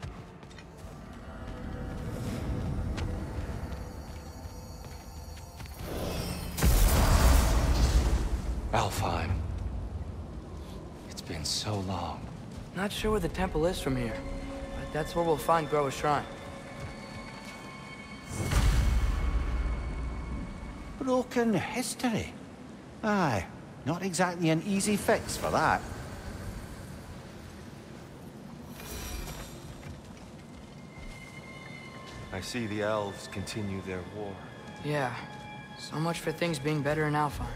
[SPEAKER 2] Alfheim. It's been so long.
[SPEAKER 3] Not sure where the temple is from here, but that's where we'll find Groa's Shrine.
[SPEAKER 6] Broken history. Aye, not exactly an easy fix for that.
[SPEAKER 2] I see the elves continue their war.
[SPEAKER 3] Yeah, so much for things being better in Alfheim.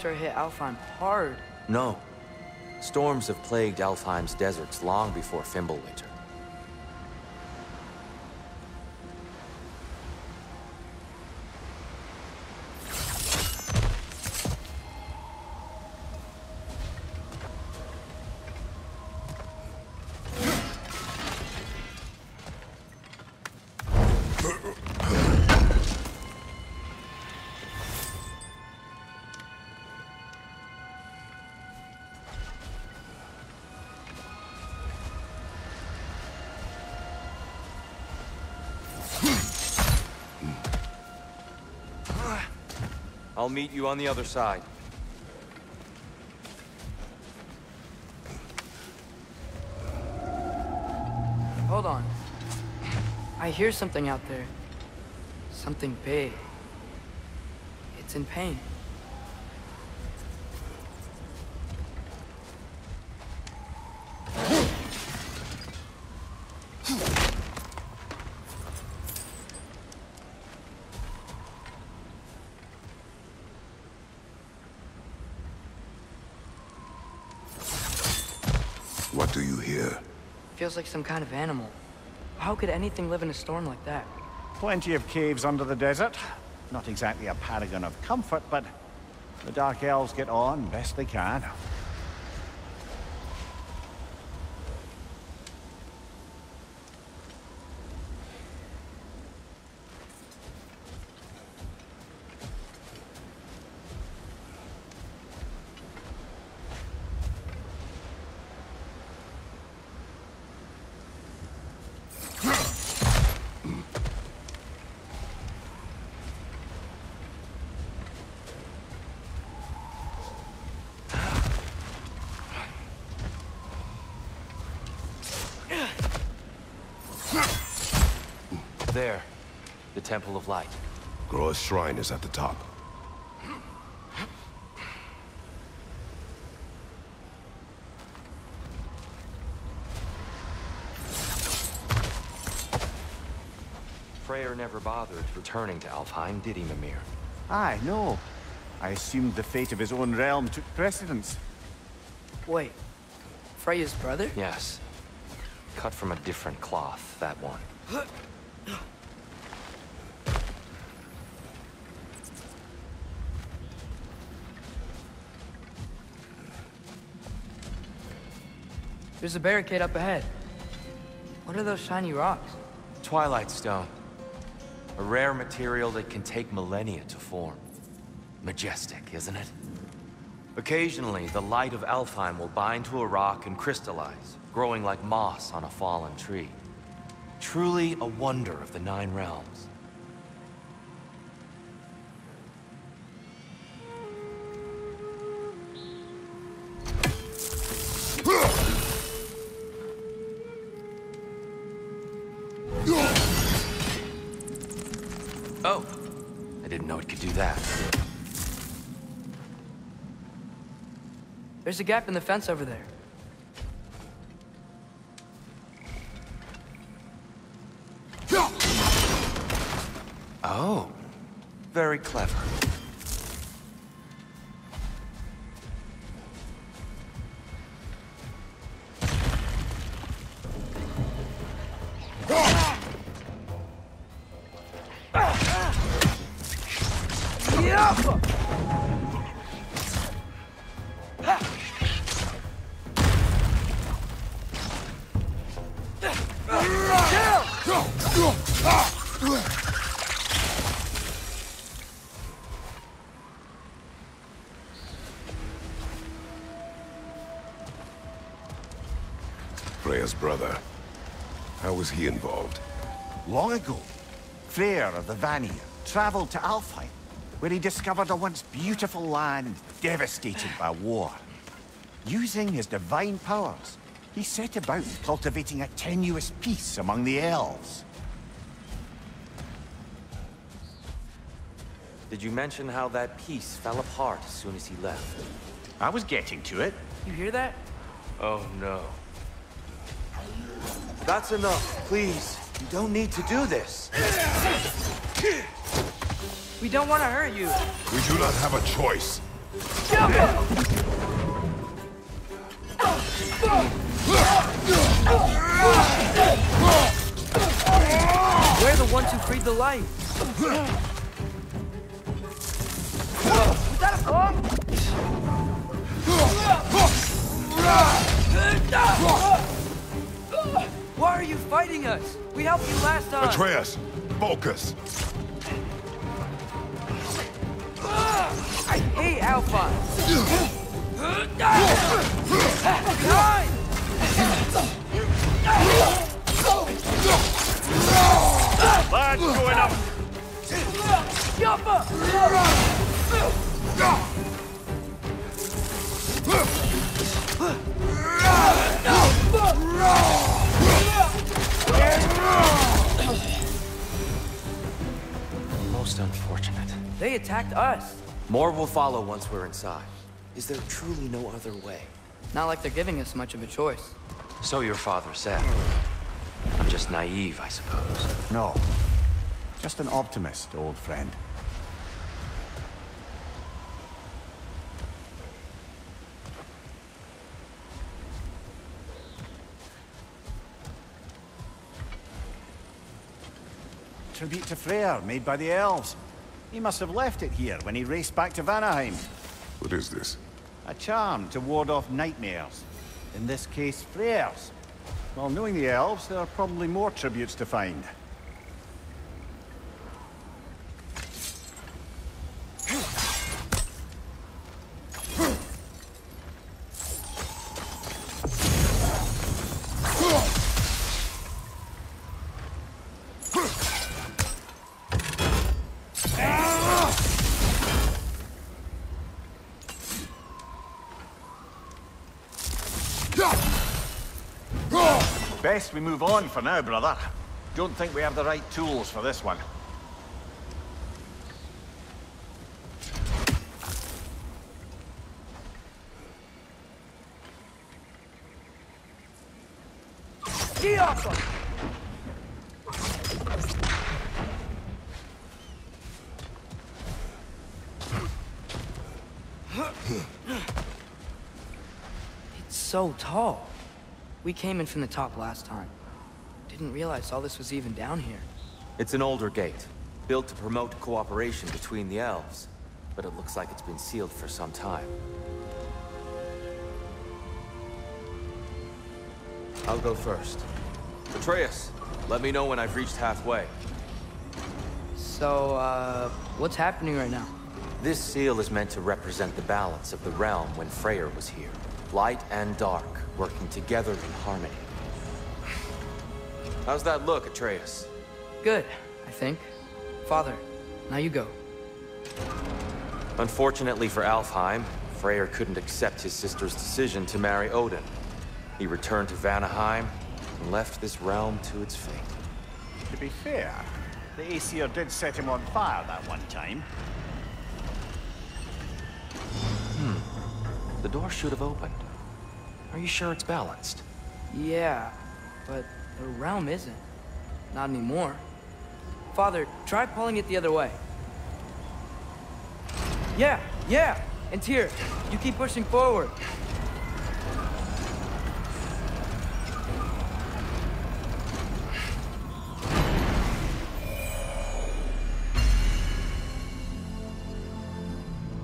[SPEAKER 3] Fimbulwinter hit Alfheim hard.
[SPEAKER 2] No. Storms have plagued Alfheim's deserts long before Fimbulwinter. I'll meet you on the other side.
[SPEAKER 3] Hold on. I hear something out there. Something big. It's in pain. Feels like some kind of animal. How could anything live in a storm like that?
[SPEAKER 6] Plenty of caves under the desert. Not exactly a paragon of comfort, but the Dark Elves get on best they can.
[SPEAKER 2] There. The Temple of Light.
[SPEAKER 5] Groa's shrine is at the top.
[SPEAKER 2] Freyr never bothered returning to Alfheim, did he, Mimir?
[SPEAKER 6] Aye, no. I assumed the fate of his own realm took precedence.
[SPEAKER 3] Wait. Freya's brother?
[SPEAKER 2] Yes. Cut from a different cloth, that one. [laughs]
[SPEAKER 3] There's a barricade up ahead. What are those shiny rocks?
[SPEAKER 2] Twilight Stone. A rare material that can take millennia to form. Majestic, isn't it? Occasionally, the light of Alfheim will bind to a rock and crystallize, growing like moss on a fallen tree. Truly a wonder of the Nine Realms.
[SPEAKER 3] There's a gap in the fence over there.
[SPEAKER 5] Brother. How was he involved?
[SPEAKER 6] Long ago, Freyr of the Vanir traveled to Alfheim, where he discovered a once beautiful land devastated by war. Using his divine powers, he set about cultivating a tenuous peace among the elves.
[SPEAKER 2] Did you mention how that piece fell apart as soon as he left?
[SPEAKER 6] I was getting to it.
[SPEAKER 3] You hear that?
[SPEAKER 2] Oh no. That's enough, please. You don't need to do this.
[SPEAKER 3] We don't want to hurt you.
[SPEAKER 5] We do not have a choice.
[SPEAKER 3] We're the ones who freed the light. Is that a bomb? Why are you fighting us? We helped you last time.
[SPEAKER 5] Atreus, focus.
[SPEAKER 3] I hate Alpha. Time!
[SPEAKER 1] Lads, going up.
[SPEAKER 2] Most unfortunate.
[SPEAKER 3] They attacked us.
[SPEAKER 2] More will follow once we're inside. Is there truly no other way?
[SPEAKER 3] Not like they're giving us much of a choice.
[SPEAKER 2] So your father said. I'm just naive, I suppose.
[SPEAKER 6] No. Just an optimist, old friend. Tribute to Freyr, made by the elves. He must have left it here when he raced back to Vanaheim.
[SPEAKER 5] What is this?
[SPEAKER 6] A charm to ward off nightmares. In this case, Freyr's. Well, knowing the elves, there are probably more tributes to find. Best we move on for now, brother. Don't think we have the right tools for this one.
[SPEAKER 3] It's so tall. We came in from the top last time. Didn't realize all this was even down here.
[SPEAKER 2] It's an older gate, built to promote cooperation between the elves. But it looks like it's been sealed for some time. I'll go first. Atreus, let me know when I've reached halfway.
[SPEAKER 3] So, uh, what's happening right now?
[SPEAKER 2] This seal is meant to represent the balance of the realm when Freyr was here. Light and dark, working together in harmony. How's that look, Atreus?
[SPEAKER 3] Good, I think. Father, now you go.
[SPEAKER 2] Unfortunately for Alfheim, Freyr couldn't accept his sister's decision to marry Odin. He returned to Vanaheim and left this realm to its fate.
[SPEAKER 6] To be fair, the Aesir did set him on fire that one time.
[SPEAKER 2] The door should have opened. Are you sure it's balanced?
[SPEAKER 3] Yeah, but the realm isn't. Not anymore. Father, try pulling it the other way. Yeah, yeah! And here, you keep pushing forward.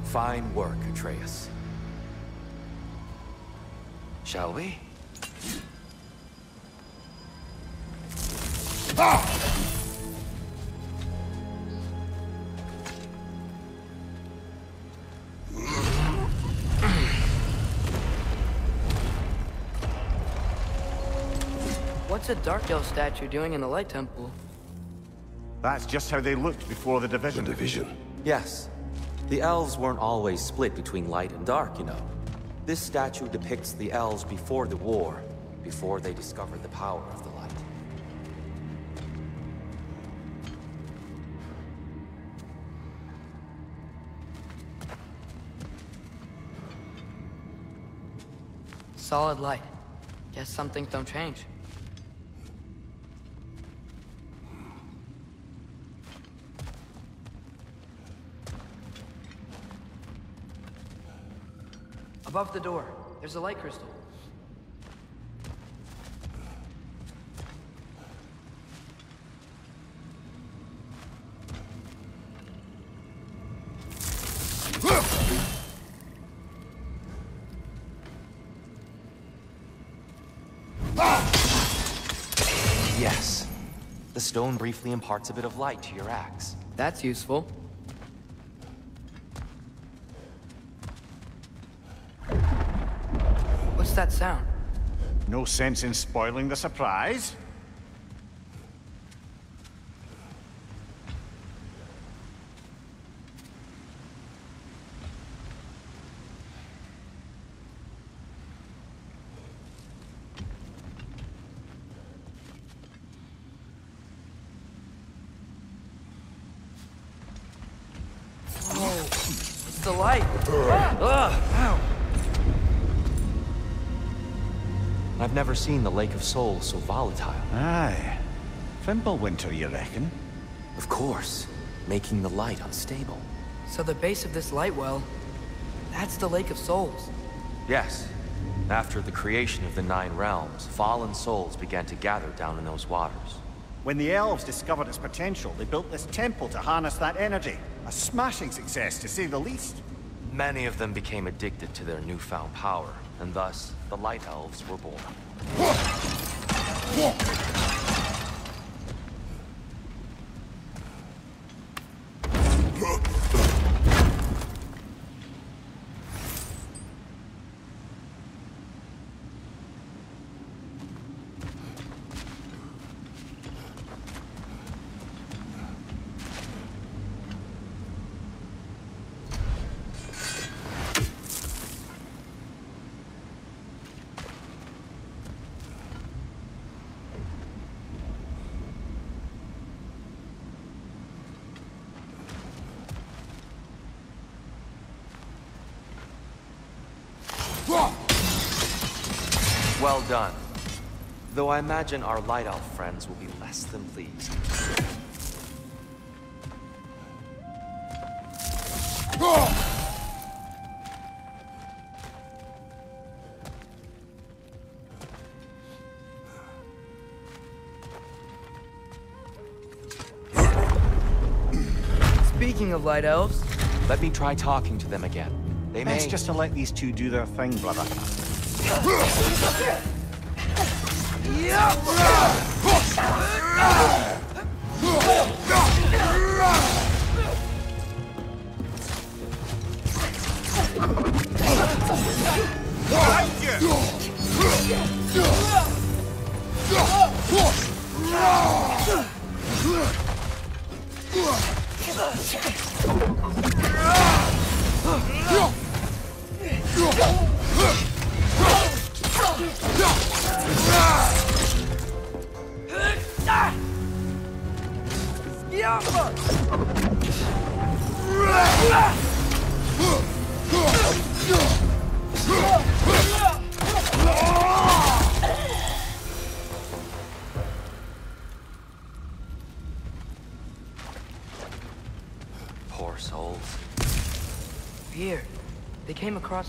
[SPEAKER 2] Fine work, Atreus. Shall we?
[SPEAKER 3] What's a Dark Elf statue doing in the Light Temple?
[SPEAKER 6] That's just how they looked before the division.
[SPEAKER 5] The division.
[SPEAKER 2] Yes. The elves weren't always split between light and dark, you know. This statue depicts the elves before the war, before they discovered the power of the light.
[SPEAKER 3] Solid light. Guess some things don't change. Above the door, there's a light crystal.
[SPEAKER 2] Yes. The stone briefly imparts a bit of light to your axe.
[SPEAKER 3] That's useful. That sound?
[SPEAKER 6] No sense in spoiling the surprise.
[SPEAKER 3] Oh, it's the light. Ugh. Ow.
[SPEAKER 2] I've never seen the Lake of Souls so volatile.
[SPEAKER 6] Aye. Fimbulwinter, you reckon?
[SPEAKER 2] Of course. Making the light unstable.
[SPEAKER 3] So the base of this light well, that's the Lake of Souls.
[SPEAKER 2] Yes. After the creation of the Nine Realms, fallen souls began to gather down in those waters.
[SPEAKER 6] When the elves discovered its potential, they built this temple to harness that energy. A smashing success, to say the least.
[SPEAKER 2] Many of them became addicted to their newfound power, and thus, the Light Elves were born. Well done. Though I imagine our Light Elf friends will be less than pleased.
[SPEAKER 3] Speaking of light elves,
[SPEAKER 2] Let me try talking to them again. They may...
[SPEAKER 6] Just to let these two do their thing, brother.
[SPEAKER 2] Poor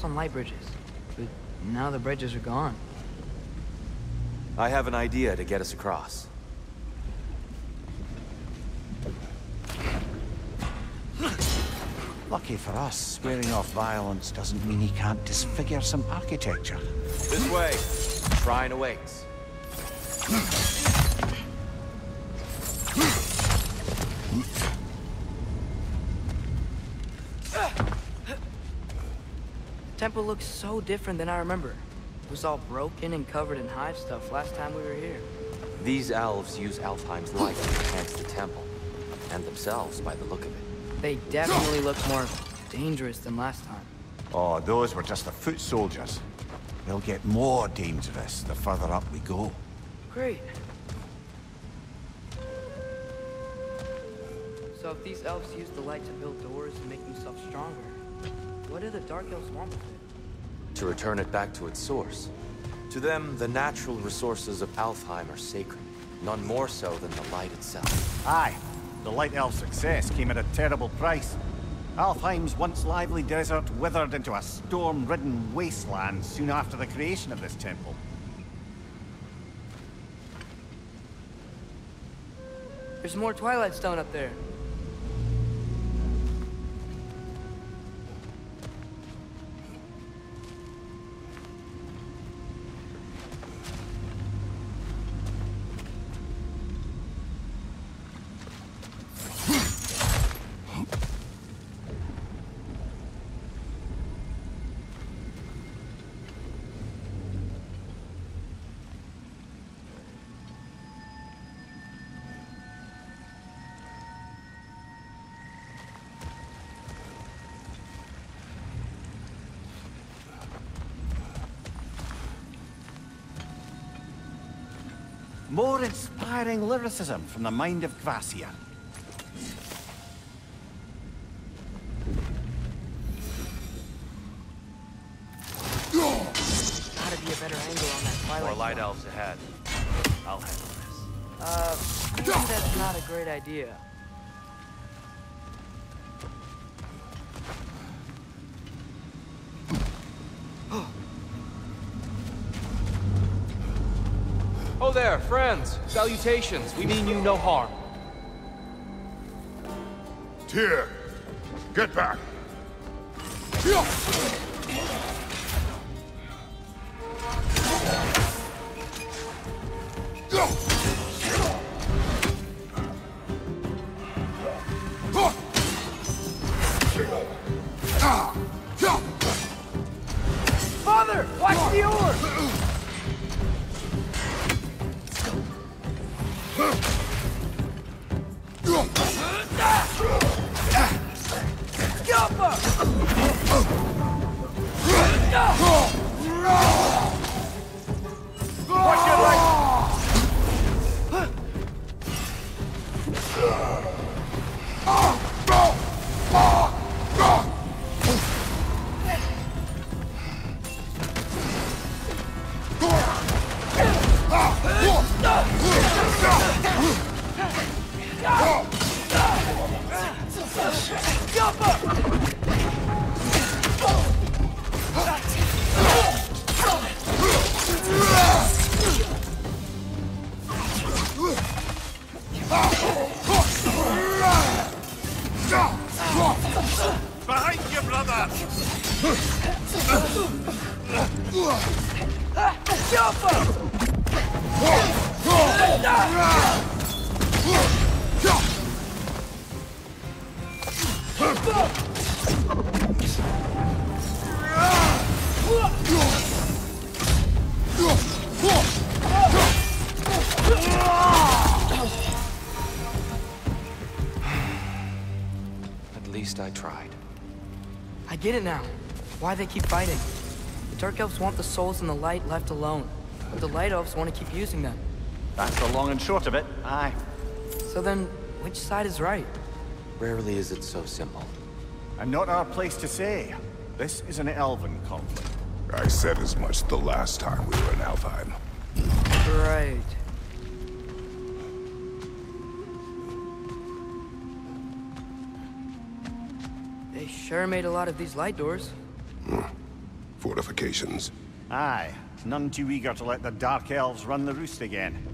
[SPEAKER 3] on light bridges, but now the bridges are gone.
[SPEAKER 2] I have an idea to get us across.
[SPEAKER 6] Lucky for us, swearing off violence doesn't mean he can't disfigure some architecture.
[SPEAKER 2] This way. Shrine awaits.
[SPEAKER 3] Looks so different than I remember. It was all broken and covered in hive stuff last time we were here.
[SPEAKER 2] These elves use Alfheim's light to enhance the temple. And themselves, by the look of it.
[SPEAKER 3] They definitely look more dangerous than last time.
[SPEAKER 6] Oh, those were just the foot soldiers. They'll get more dangerous the further up we go.
[SPEAKER 3] Great. So if these elves use the light to build doors and make themselves stronger, what do the Dark Elves want with it?
[SPEAKER 2] To return it back to its source. To them, the natural resources of Alfheim are sacred. None more so than the light itself.
[SPEAKER 6] Aye, the Light Elf success came at a terrible price. Alfheim's once lively desert withered into a storm-ridden wasteland soon after the creation of this temple.
[SPEAKER 3] There's more Twilight Stone up there.
[SPEAKER 6] Inspiring lyricism from the mind of Kvasir.
[SPEAKER 3] Gotta be a better angle on that Twilight
[SPEAKER 2] More light
[SPEAKER 3] Stone.
[SPEAKER 2] elves ahead. I'll handle this.
[SPEAKER 3] Uh, maybe that's not a great idea.
[SPEAKER 2] Friends. Salutations. We mean you no harm.
[SPEAKER 5] Tyr, get back.
[SPEAKER 3] Get it now. Why they keep fighting. The Dark Elves want the souls in the light left alone. But the Light Elves want to keep using them.
[SPEAKER 6] That's the long and short of it, aye.
[SPEAKER 3] So then, which side is right?
[SPEAKER 2] Rarely is it so simple.
[SPEAKER 6] And not our place to say. This is an elven conflict.
[SPEAKER 5] I said as much the last time we were in Alfheim.
[SPEAKER 3] Right. They made a lot of these light doors.
[SPEAKER 5] Fortifications.
[SPEAKER 6] Aye, none too eager to let the Dark Elves run the roost again.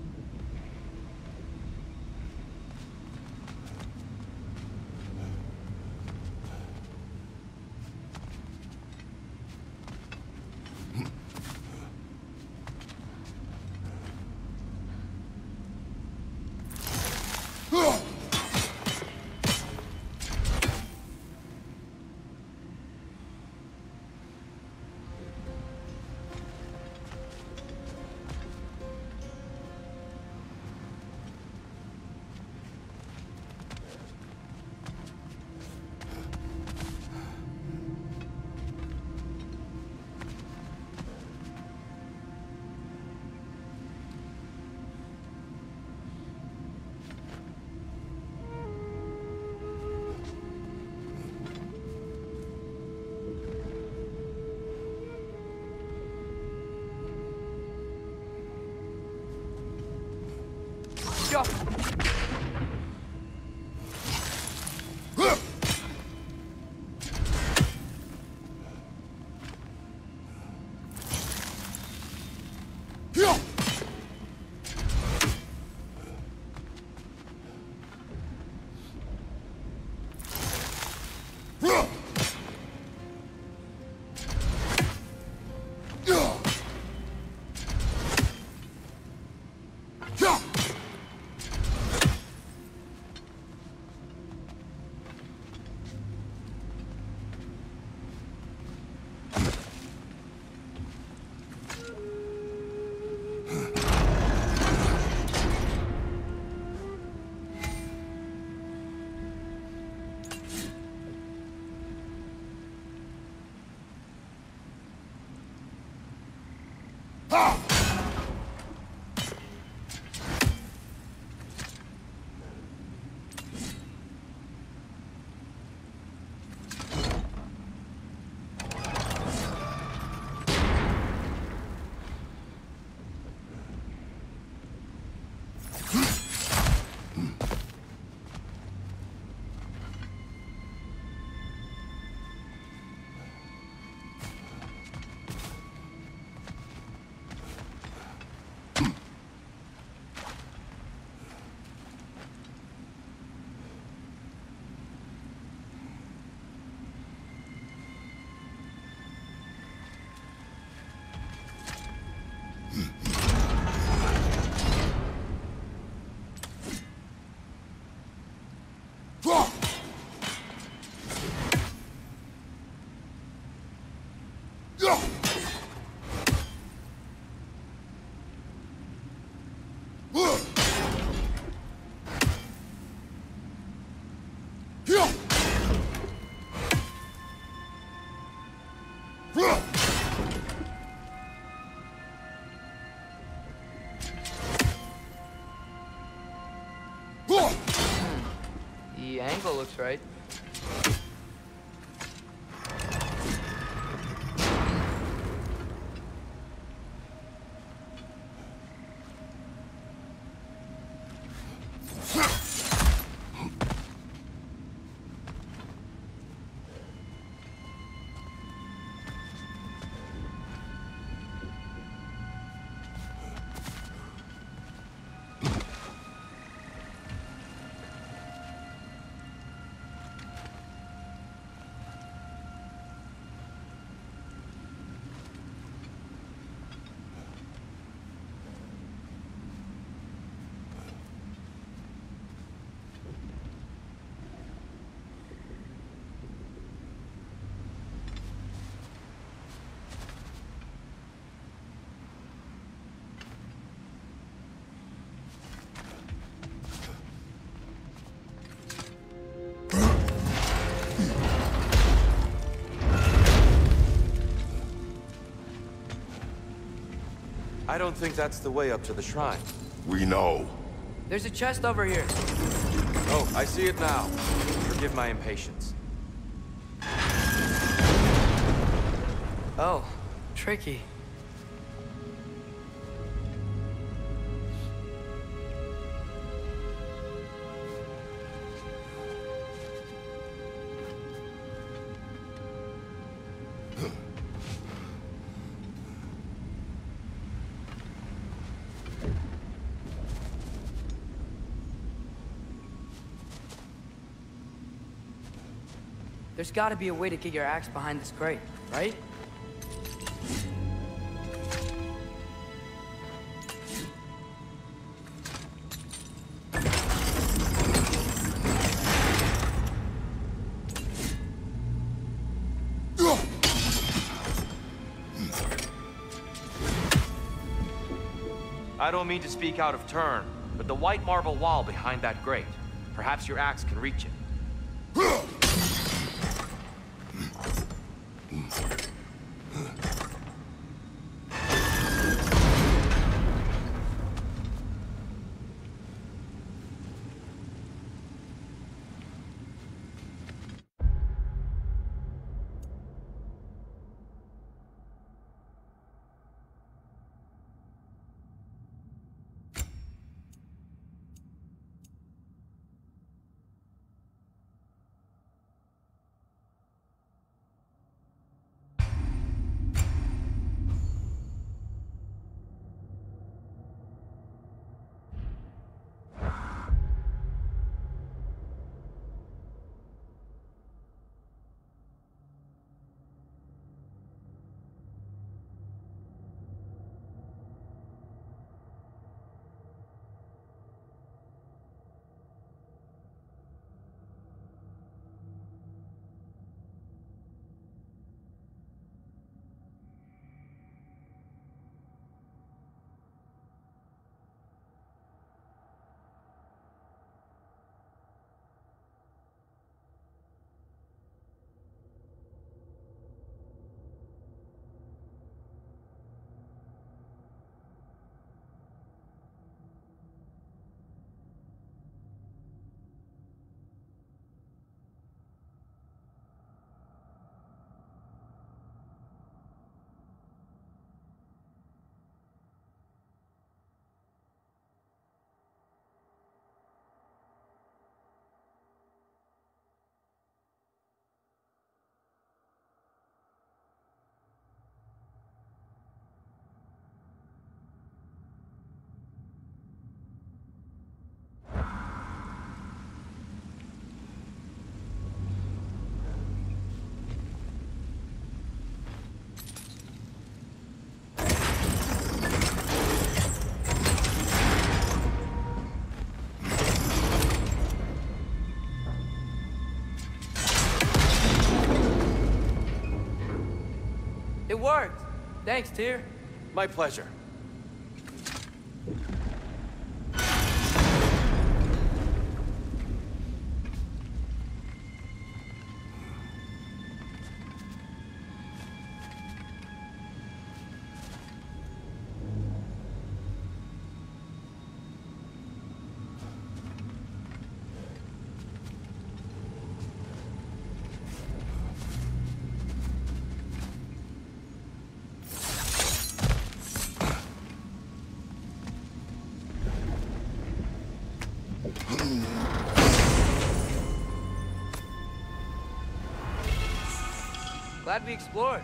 [SPEAKER 3] The angle looks right.
[SPEAKER 2] I don't think that's the way up to the shrine.
[SPEAKER 5] We know.
[SPEAKER 3] There's a chest over here.
[SPEAKER 2] Oh, I see it now. Forgive my impatience.
[SPEAKER 3] Oh, tricky. There's gotta be a way to get your axe behind this crate, right?
[SPEAKER 2] I don't mean to speak out of turn, but the white marble wall behind that grate. Perhaps your axe can reach it.
[SPEAKER 3] Worked. Thanks, Tyr.
[SPEAKER 2] My pleasure.
[SPEAKER 3] We explored.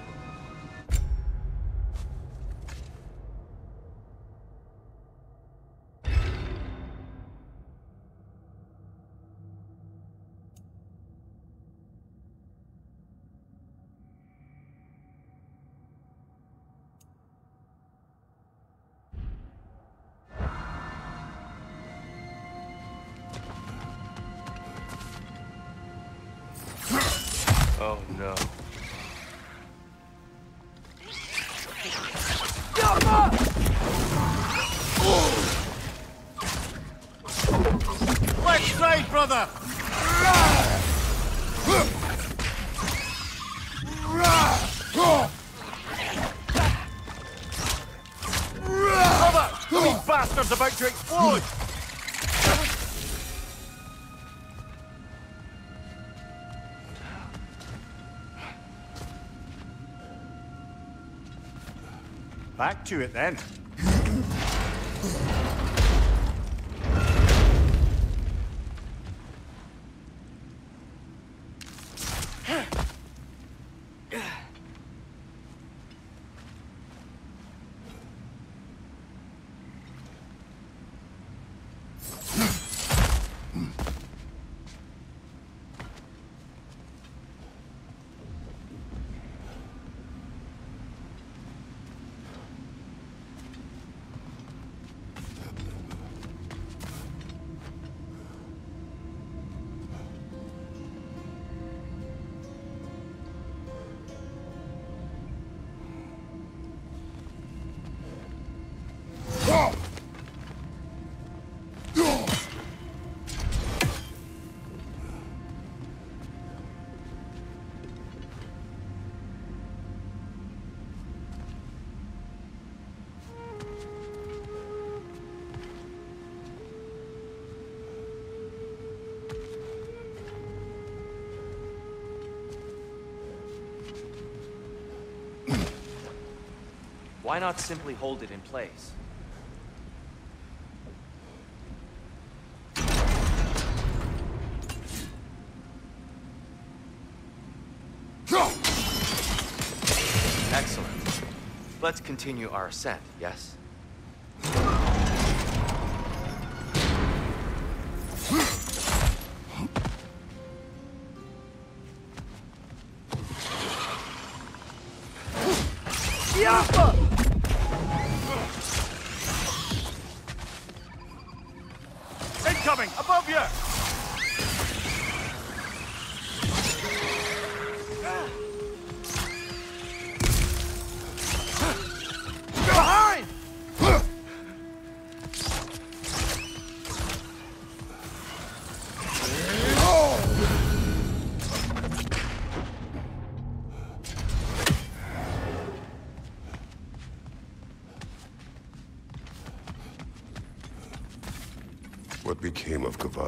[SPEAKER 6] Back to it then.
[SPEAKER 2] Why not simply hold it in place? Excellent. Let's continue our ascent, yes?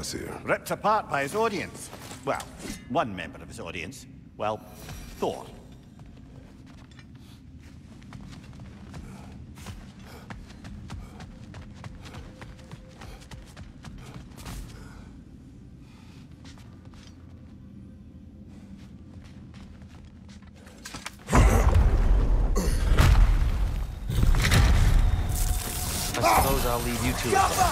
[SPEAKER 5] Became of Kvasir?
[SPEAKER 6] Ripped apart by his audience. Well, one member of his audience. Well, Thor.
[SPEAKER 2] I suppose I'll leave you to it.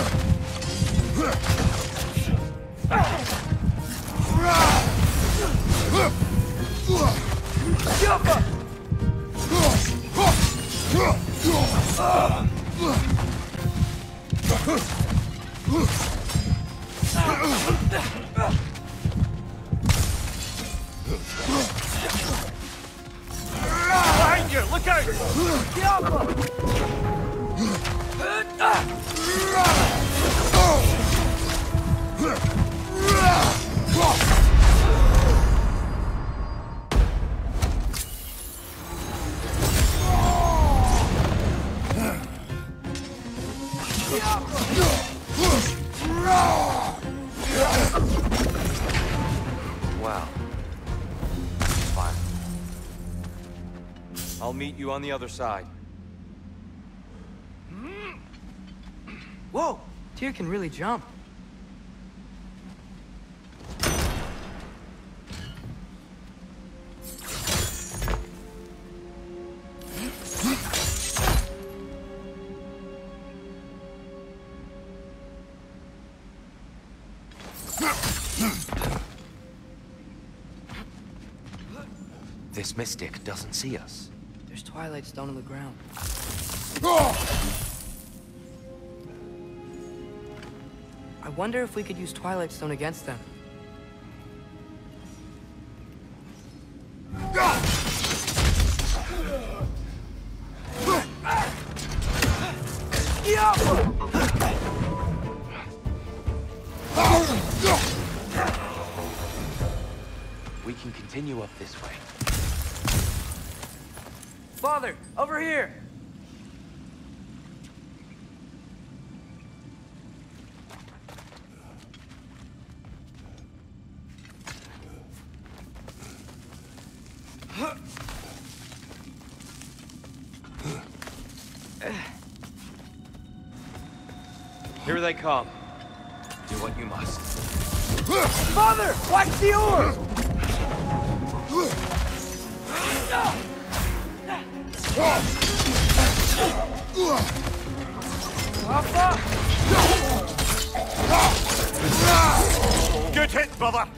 [SPEAKER 13] Behind you on
[SPEAKER 2] the other side.
[SPEAKER 3] Whoa! Tyr can really jump.
[SPEAKER 2] This mystic doesn't see us.
[SPEAKER 3] Twilight Stone on the ground. I wonder if we could use Twilight Stone against them. Here
[SPEAKER 2] they come. Do what you must.
[SPEAKER 3] Father, watch the oar!
[SPEAKER 13] Good hit, brother!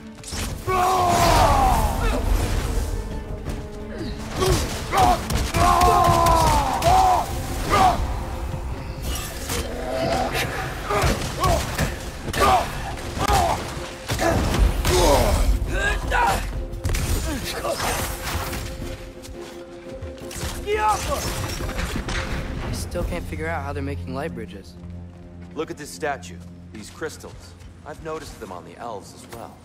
[SPEAKER 3] I still can't figure out how they're making light bridges.
[SPEAKER 2] Look at this statue. These crystals. I've noticed them on the elves as well.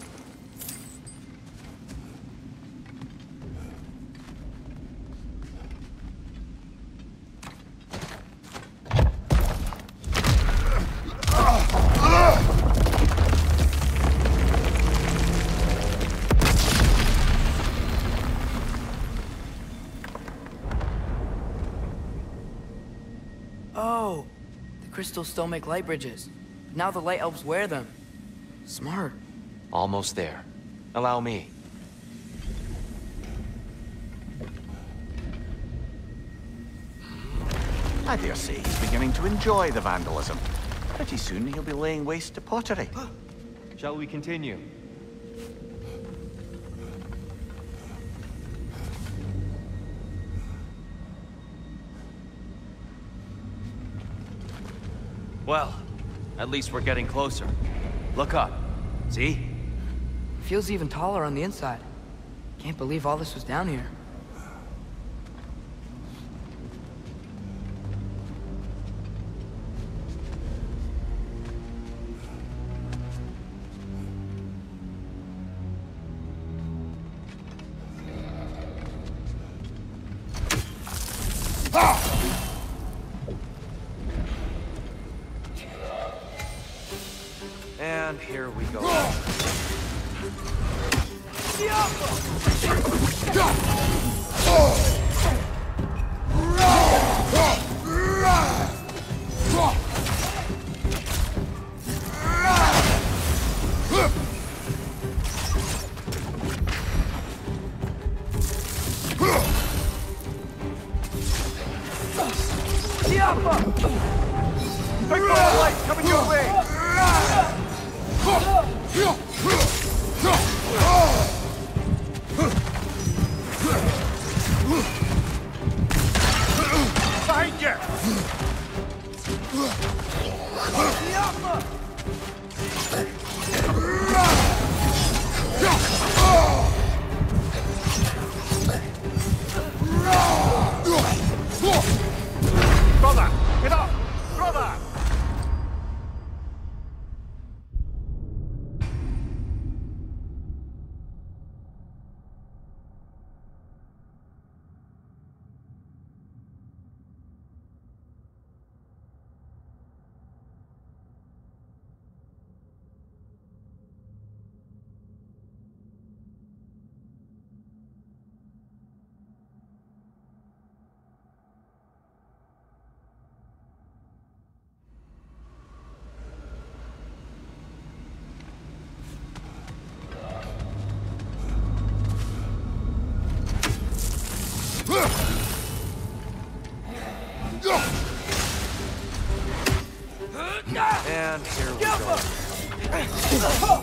[SPEAKER 3] Still make light bridges. Now the light elves wear them. Smart.
[SPEAKER 2] Almost there. Allow me.
[SPEAKER 6] I dare say he's beginning to enjoy the vandalism. Pretty soon he'll be laying waste to pottery.
[SPEAKER 2] Shall we continue? Well, at least we're getting closer. Look up. See?
[SPEAKER 3] Feels even taller on the inside. Can't believe all this was down here.
[SPEAKER 6] Oh.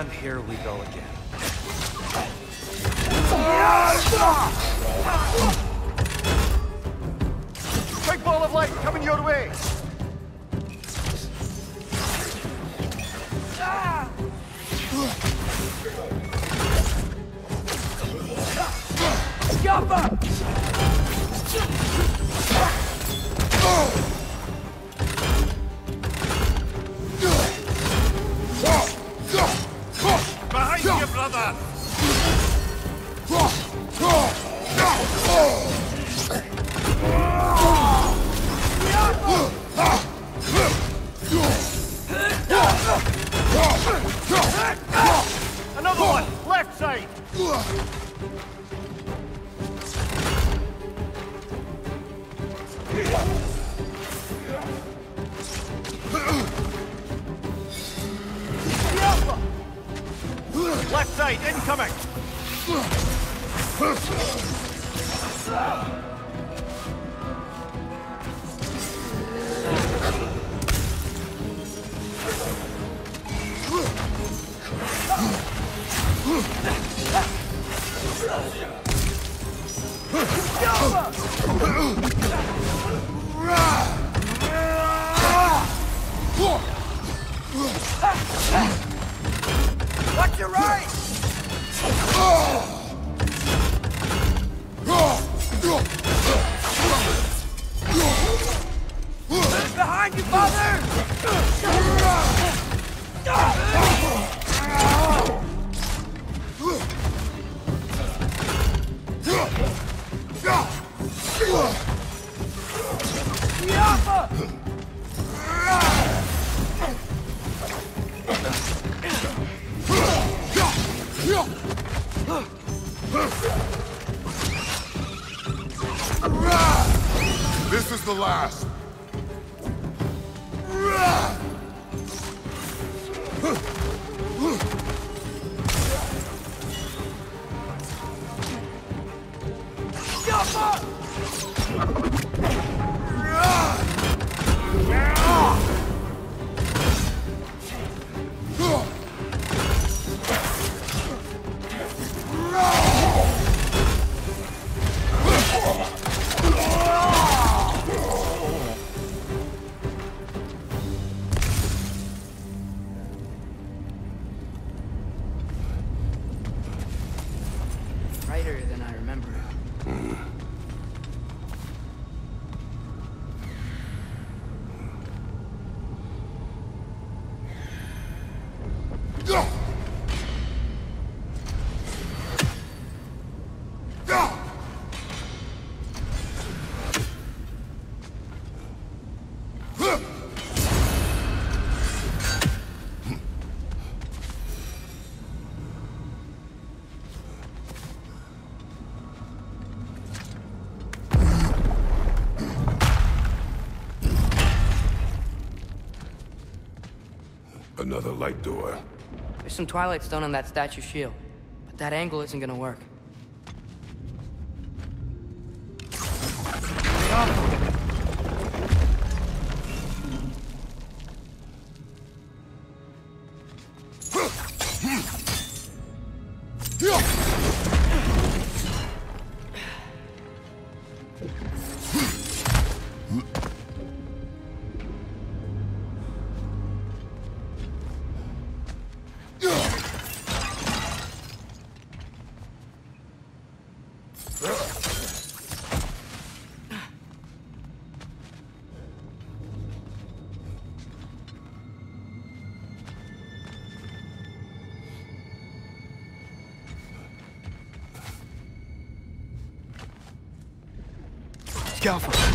[SPEAKER 14] And here we go
[SPEAKER 5] last. Light door.
[SPEAKER 3] There's some Twilight Stone on that statue shield, but that angle isn't gonna work.
[SPEAKER 8] Scalpel.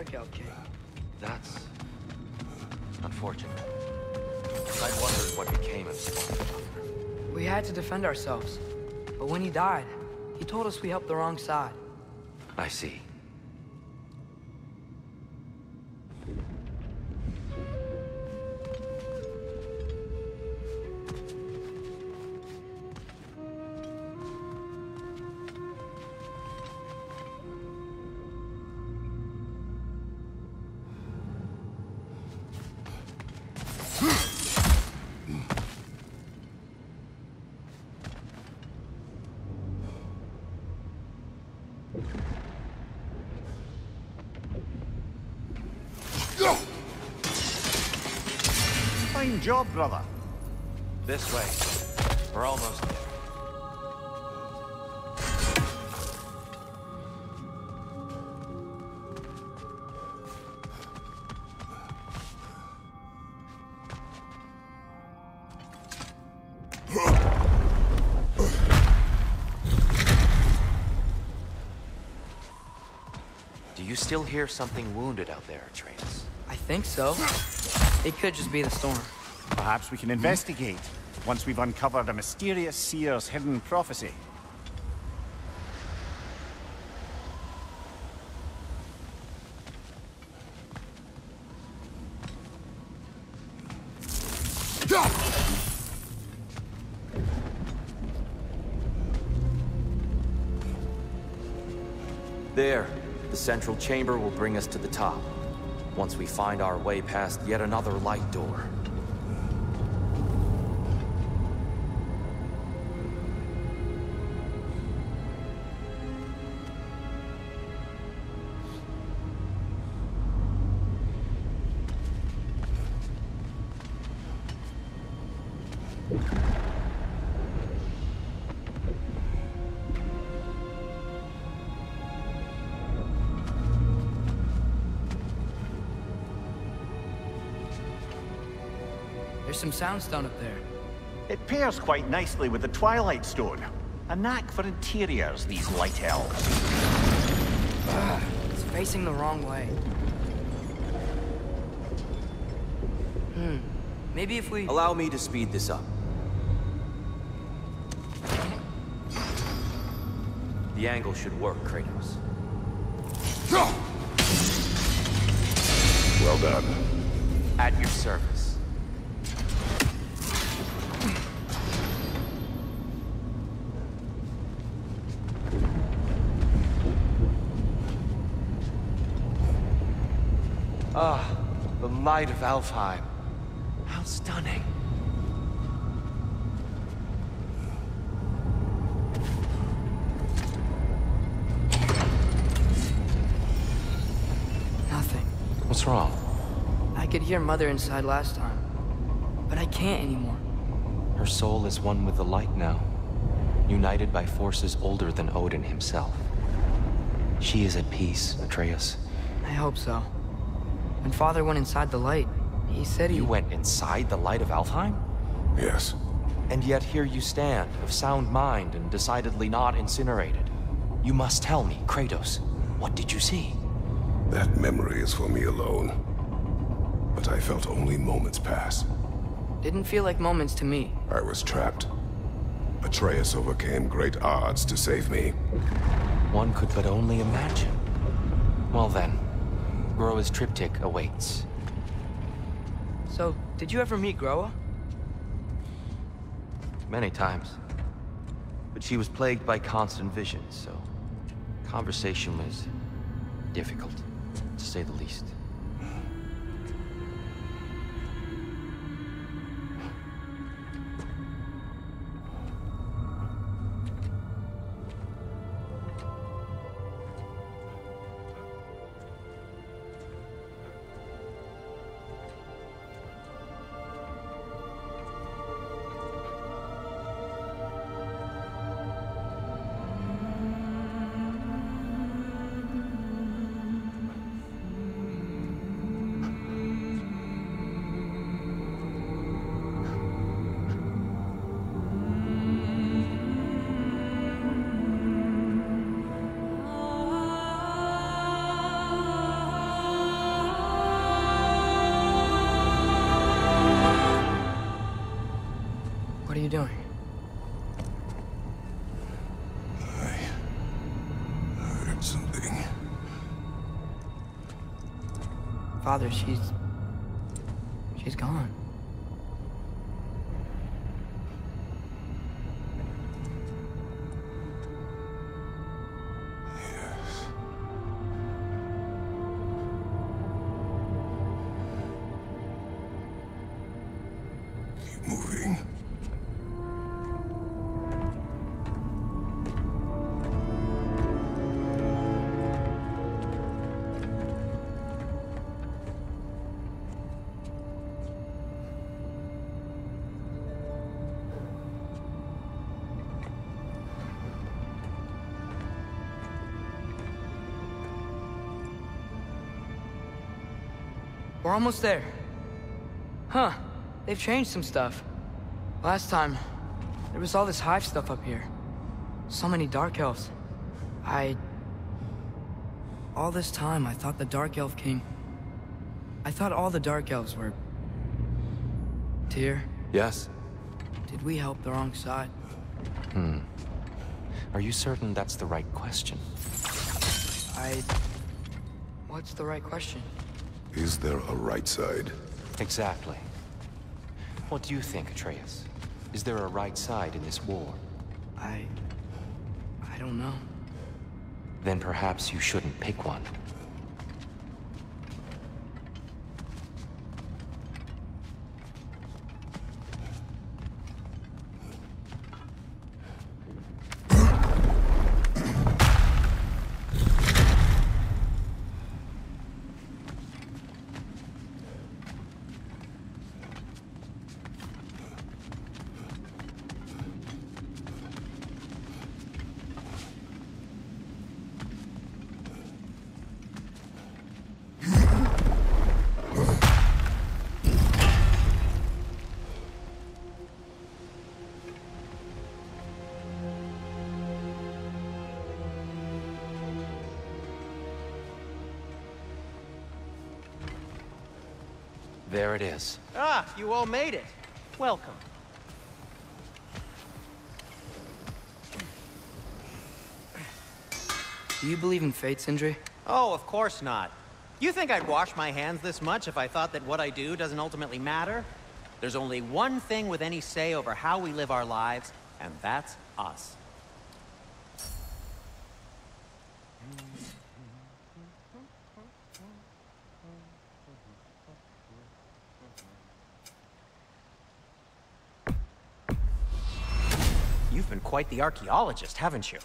[SPEAKER 3] We killed the King.
[SPEAKER 2] That's... unfortunate. I wondered what became of Spawn.
[SPEAKER 3] We had to defend ourselves. But when he died, he told us we helped the wrong side.
[SPEAKER 2] I see.
[SPEAKER 6] Fine job, brother.
[SPEAKER 2] This way. We're almost there. Do you still hear something wounded out there, Atreus?
[SPEAKER 3] I think so. It could just be the storm.
[SPEAKER 6] Perhaps we can investigate, once we've uncovered a mysterious seer's hidden prophecy.
[SPEAKER 2] There. The central chamber will bring us to the top. Once we find our way past yet another light door.
[SPEAKER 3] Some soundstone up there.
[SPEAKER 6] It pairs quite nicely with the Twilight Stone. A knack for interiors, these light elves.
[SPEAKER 3] Ah, [sighs] it's facing the wrong way. Hmm. Maybe if we...
[SPEAKER 2] Allow me to speed this up. The angle should work, Kratos.
[SPEAKER 5] Well done.
[SPEAKER 2] At your service. Light of Alfheim. How stunning.
[SPEAKER 3] Nothing.
[SPEAKER 2] What's wrong?
[SPEAKER 3] I could hear Mother inside last time. But I can't anymore.
[SPEAKER 2] Her soul is one with the light now, united by forces older than Odin himself. She is at peace, Atreus.
[SPEAKER 3] I hope so. When Father went inside the light, he said he...
[SPEAKER 2] You went inside the light of Alfheim?
[SPEAKER 5] Yes.
[SPEAKER 2] And yet here you stand, of sound mind and decidedly not incinerated. You must tell me, Kratos, what did you see?
[SPEAKER 5] That memory is for me alone. But I felt only moments pass.
[SPEAKER 3] Didn't feel like moments to me.
[SPEAKER 5] I was trapped. Atreus overcame great odds to save me.
[SPEAKER 2] One could but only imagine. Well then, Groa's triptych awaits.
[SPEAKER 3] So, did you ever meet Groa?
[SPEAKER 2] Many times. But she was plagued by constant visions, so conversation was difficult, to say the least.
[SPEAKER 3] She's We're almost there. Huh. They've changed some stuff. Last time, there was all this hive stuff up here. So many Dark Elves. I... All this time, I thought the Dark Elf King... I thought all the Dark Elves were... Tyr,
[SPEAKER 2] Yes?
[SPEAKER 3] did we help the wrong side?
[SPEAKER 2] Hmm. Are you certain that's the right question?
[SPEAKER 3] I... What's the right question?
[SPEAKER 5] Is there a right side?
[SPEAKER 2] Exactly. What do you think, Atreus? Is there a right side in this war?
[SPEAKER 3] I... I don't know.
[SPEAKER 2] Then perhaps you shouldn't pick one. It is.
[SPEAKER 4] Ah, you all made it. Welcome.
[SPEAKER 3] Do you believe in fate, Sindri?
[SPEAKER 4] Oh, of course not. You think I'd wash my hands this much if I thought that what I do doesn't ultimately matter? There's only one thing with any say over how we live our lives, and that's us. Quite the archaeologist, haven't you?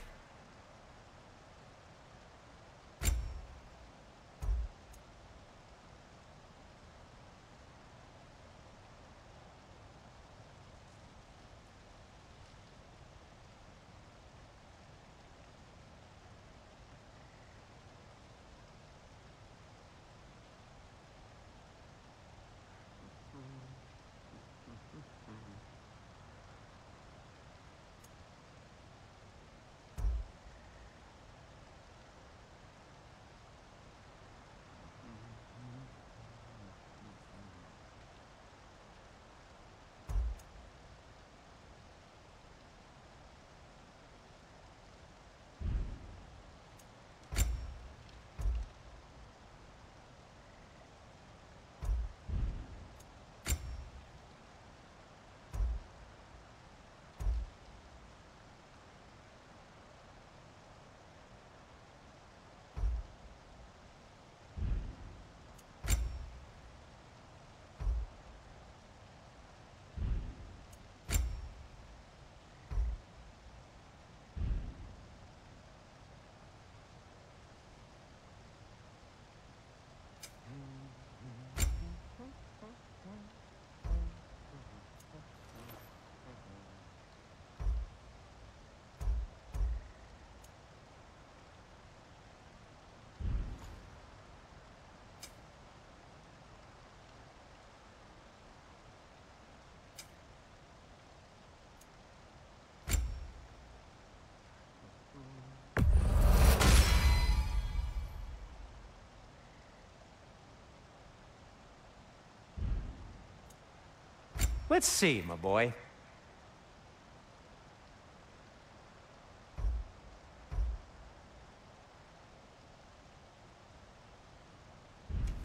[SPEAKER 4] Let's see, my boy.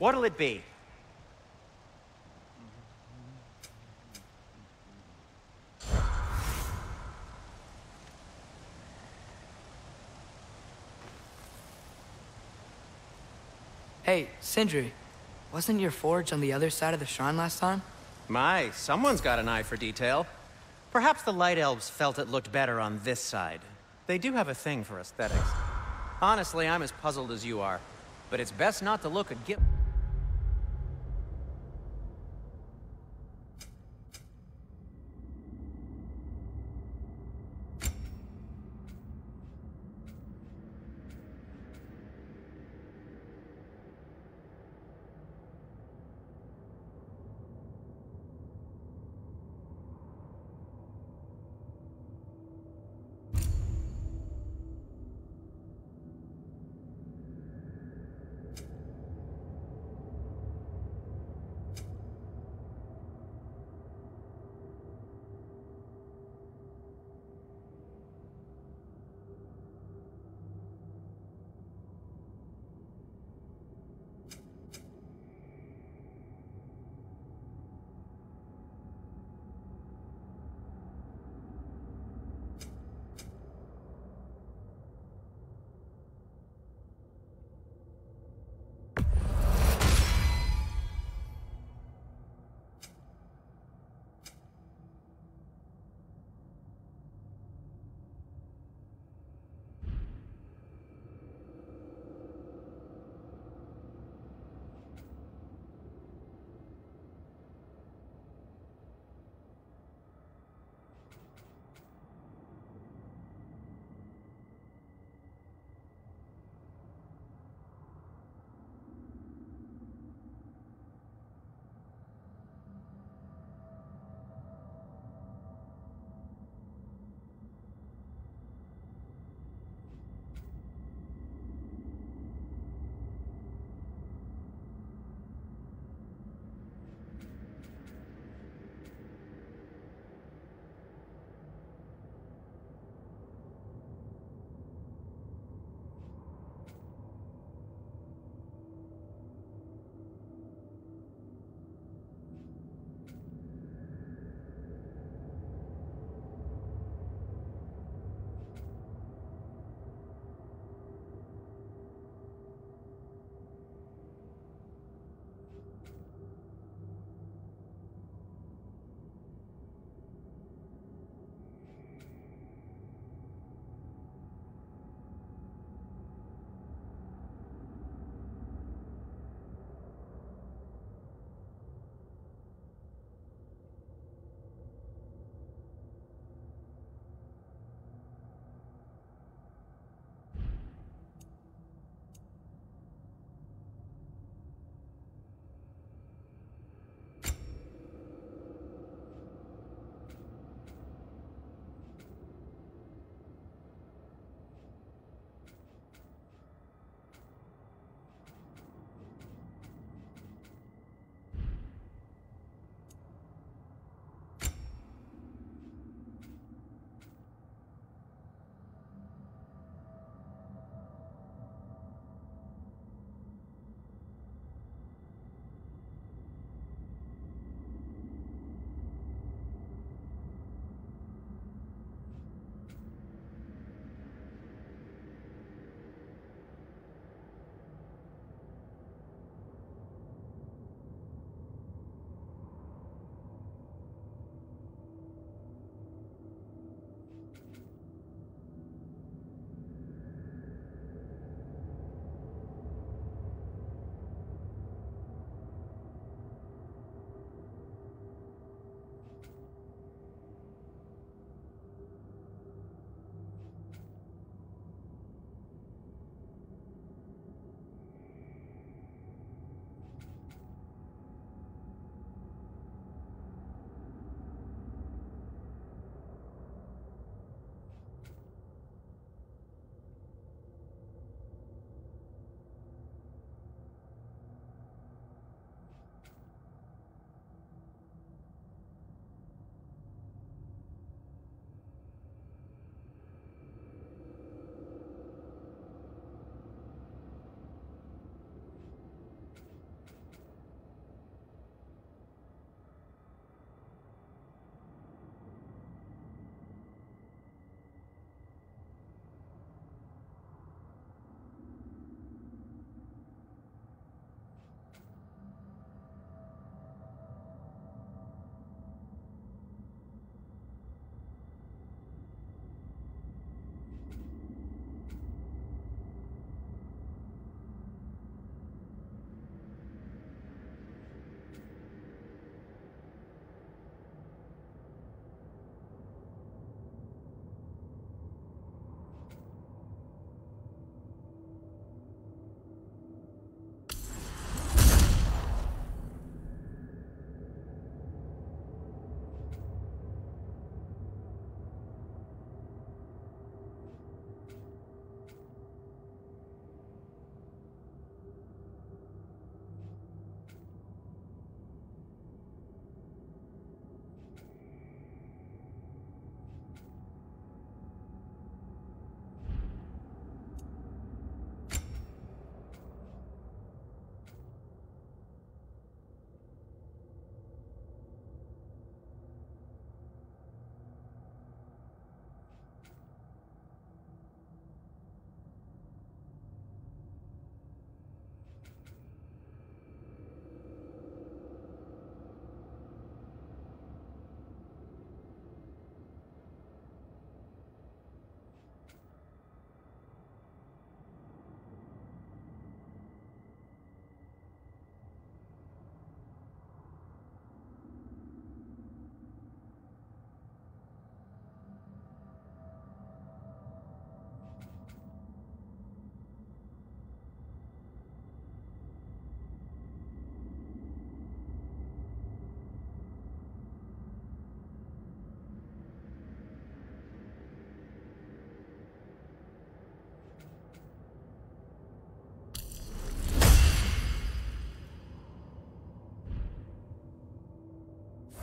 [SPEAKER 4] What'll it be?
[SPEAKER 3] Hey, Sindri, wasn't your forge on the other side of the shrine last time?
[SPEAKER 4] My, someone's got an eye for detail. Perhaps the Light Elves felt it looked better on this side. They do have a thing for aesthetics. Honestly, I'm as puzzled as you are. But it's best not to look at Gil-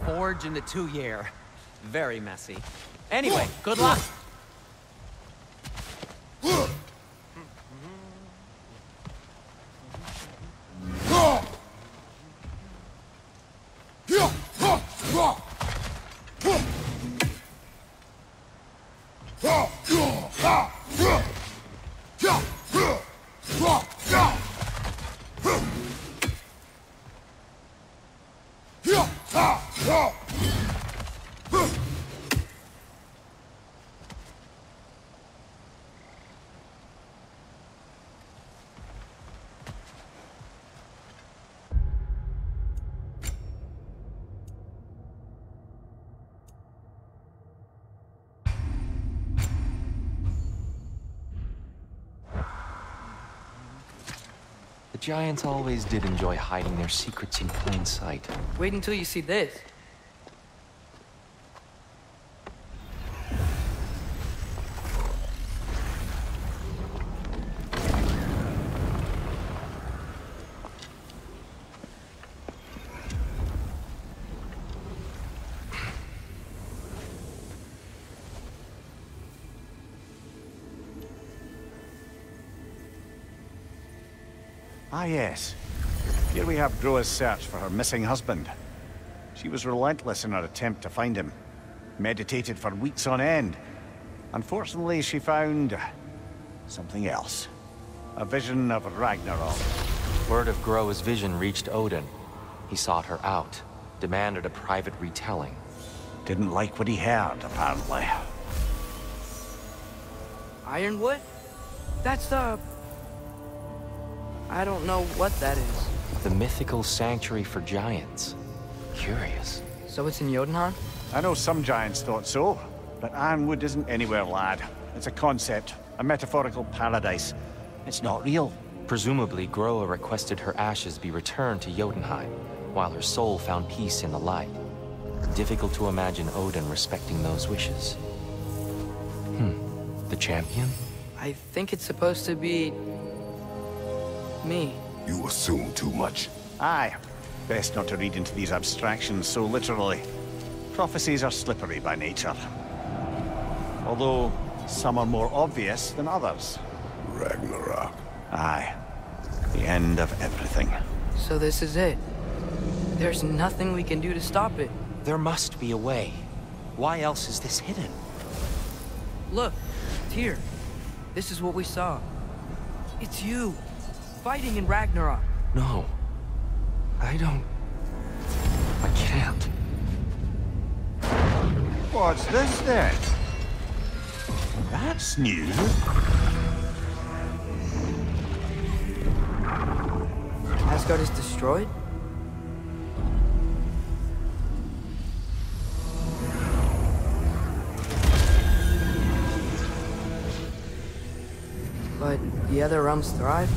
[SPEAKER 10] forge in the two year. Very messy. Anyway, good luck. [laughs] [laughs]
[SPEAKER 2] Giants always did enjoy hiding their secrets in plain sight.
[SPEAKER 3] Wait until you see this.
[SPEAKER 6] Yes. Here we have Groa's search for her missing husband. She was relentless in her attempt to find him. Meditated for weeks on end. Unfortunately, she found... something else. A vision of Ragnarok.
[SPEAKER 2] Word of Groa's vision reached Odin. He sought her out, demanded a private retelling.
[SPEAKER 6] Didn't like what he heard, apparently.
[SPEAKER 3] Ironwood? That's the... I don't know what that is.
[SPEAKER 2] The mythical sanctuary for giants. Curious.
[SPEAKER 3] So it's in Jotunheim?
[SPEAKER 6] I know some giants thought so, but Ironwood isn't anywhere, lad. It's a concept, a metaphorical paradise. It's not real.
[SPEAKER 2] Presumably, Groa requested her ashes be returned to Jotunheim, while her soul found peace in the light. Difficult to imagine Odin respecting those wishes. Hmm. The champion?
[SPEAKER 3] I think it's supposed to be... me.
[SPEAKER 5] You assume too much.
[SPEAKER 6] Aye. Best not to read into these abstractions so literally. Prophecies are slippery by nature. Although, some are more obvious than others.
[SPEAKER 5] Ragnarok.
[SPEAKER 6] Aye. The end of everything.
[SPEAKER 3] So this is it. There's nothing we can do to stop it.
[SPEAKER 2] There must be a way. Why else is this hidden?
[SPEAKER 3] Look, Here. This is what we saw. It's you, fighting in Ragnarok.
[SPEAKER 2] No. I don't... I can't.
[SPEAKER 6] What's this then? That's new.
[SPEAKER 3] Asgard is destroyed? But the other realms thrive?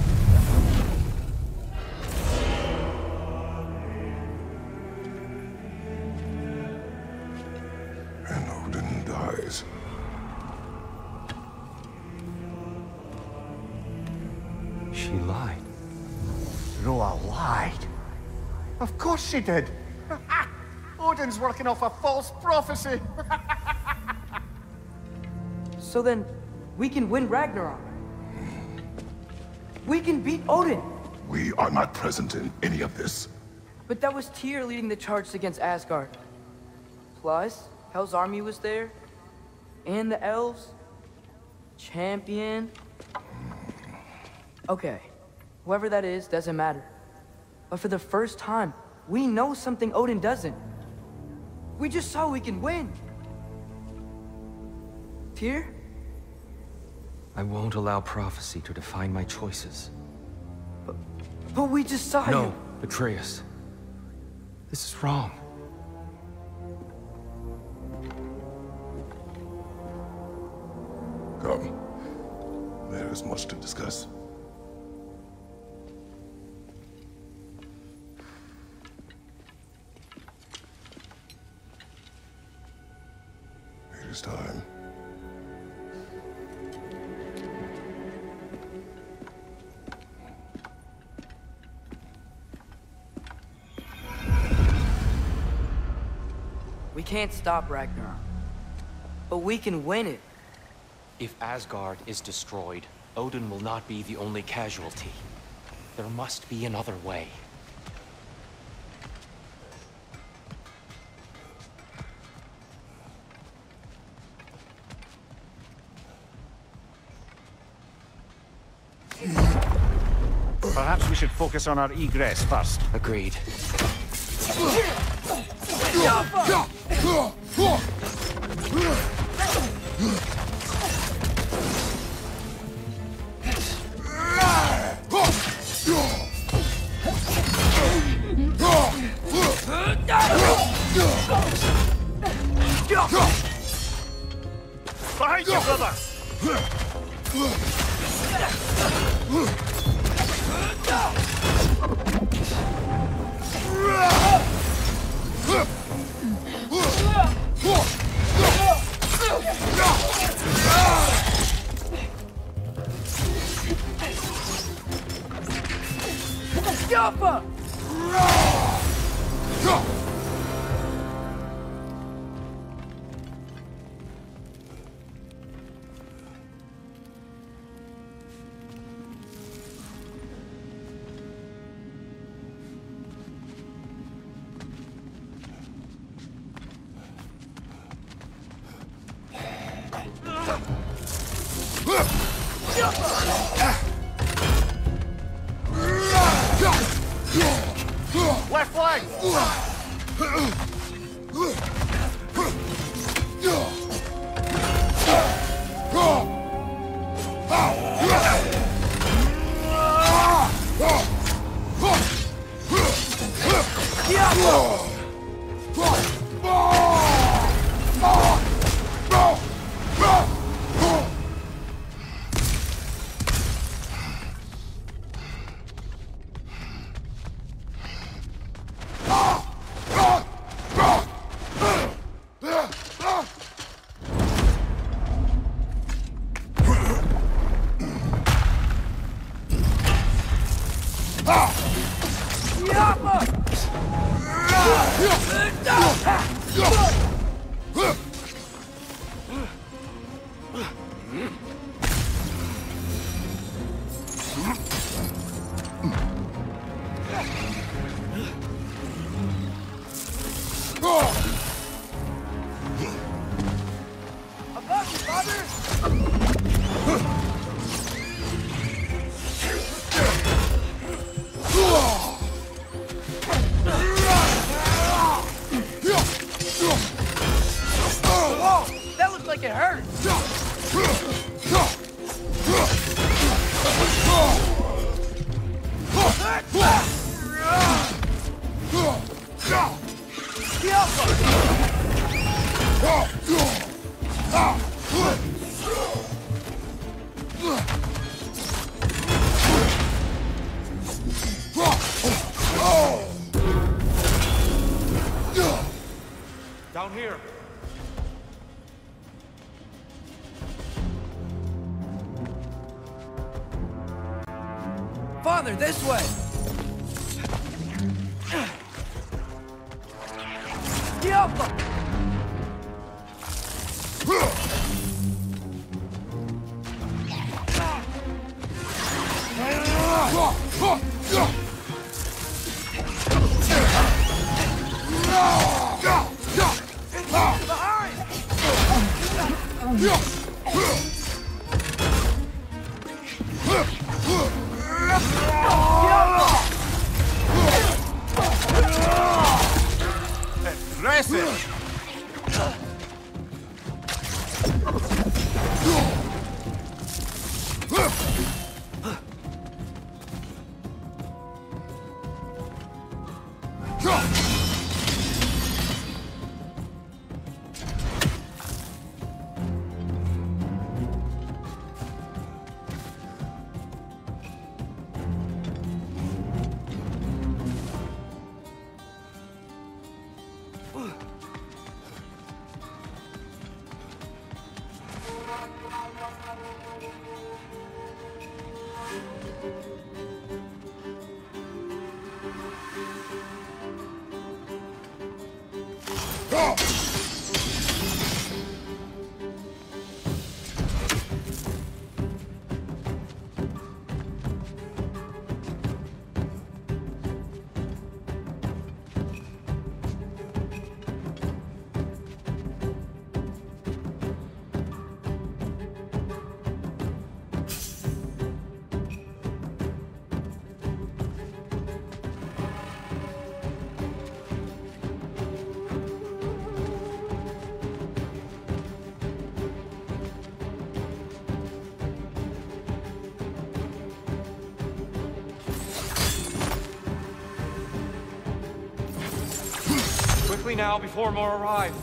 [SPEAKER 5] And Odin dies.
[SPEAKER 2] She lied.
[SPEAKER 6] Groa lied. Of course she did. [laughs] Odin's working off a false prophecy. [laughs]
[SPEAKER 3] So then, we can win Ragnarok. We can beat Odin.
[SPEAKER 5] We are not present in any of this.
[SPEAKER 3] But that was Tyr leading the charge against Asgard. Plus, Hell's army was there. And the elves. Champion. Okay, whoever that is doesn't matter. But for the first time, we know something Odin doesn't. We just saw we can win. Tyr?
[SPEAKER 2] I won't allow prophecy to define my choices.
[SPEAKER 3] But we just saw you.
[SPEAKER 2] No, Atreus. This is wrong.
[SPEAKER 5] Come. There is much to discuss.
[SPEAKER 15] Can't stop Ragnarok. But we can win it.
[SPEAKER 2] If Asgard is destroyed, Odin will not be the only casualty. There must be another way.
[SPEAKER 6] Perhaps we should focus on our egress first.
[SPEAKER 2] Agreed.
[SPEAKER 16] Behind you, brother!
[SPEAKER 3] Jumper!
[SPEAKER 16] Left flank!
[SPEAKER 3] Above you, father! Whoa! That looks like it hurt!
[SPEAKER 16] Down here.
[SPEAKER 3] Father, this way!
[SPEAKER 2] Now, before more arrive.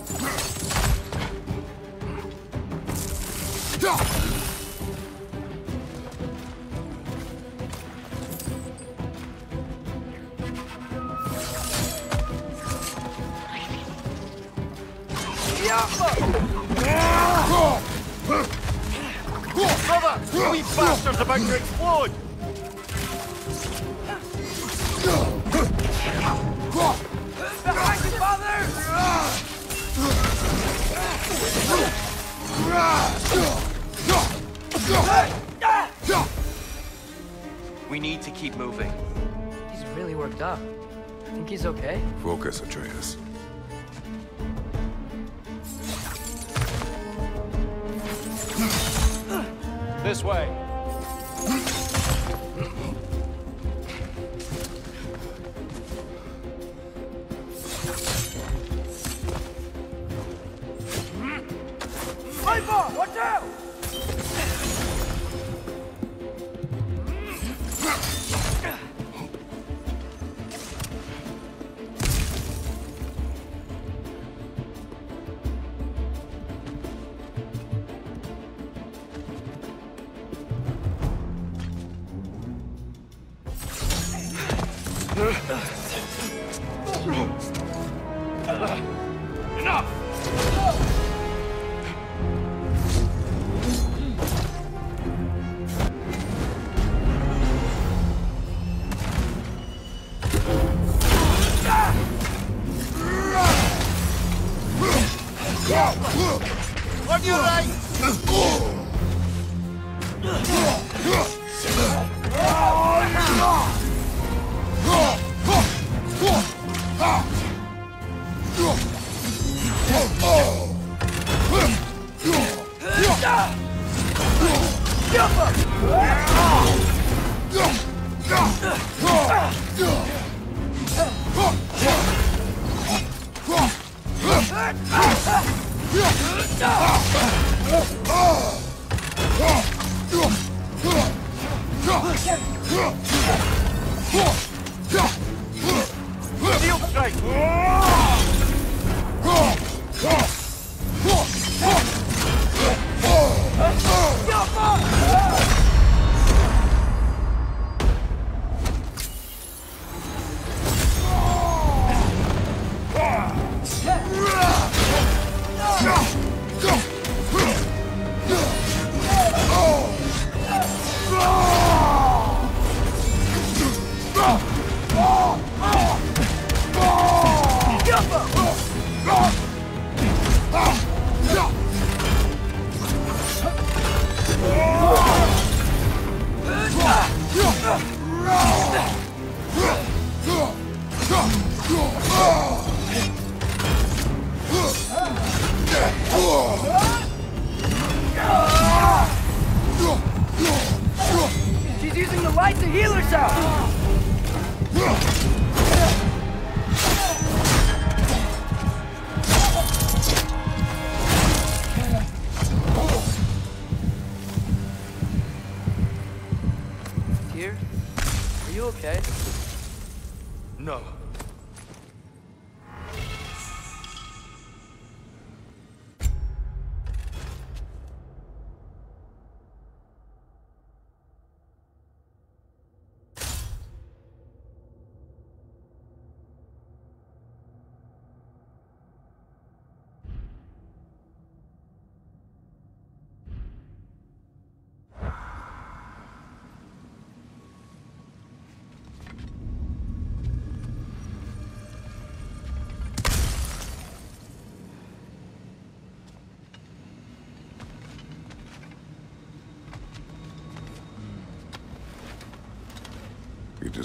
[SPEAKER 5] Focus, Atreus.
[SPEAKER 2] Huh?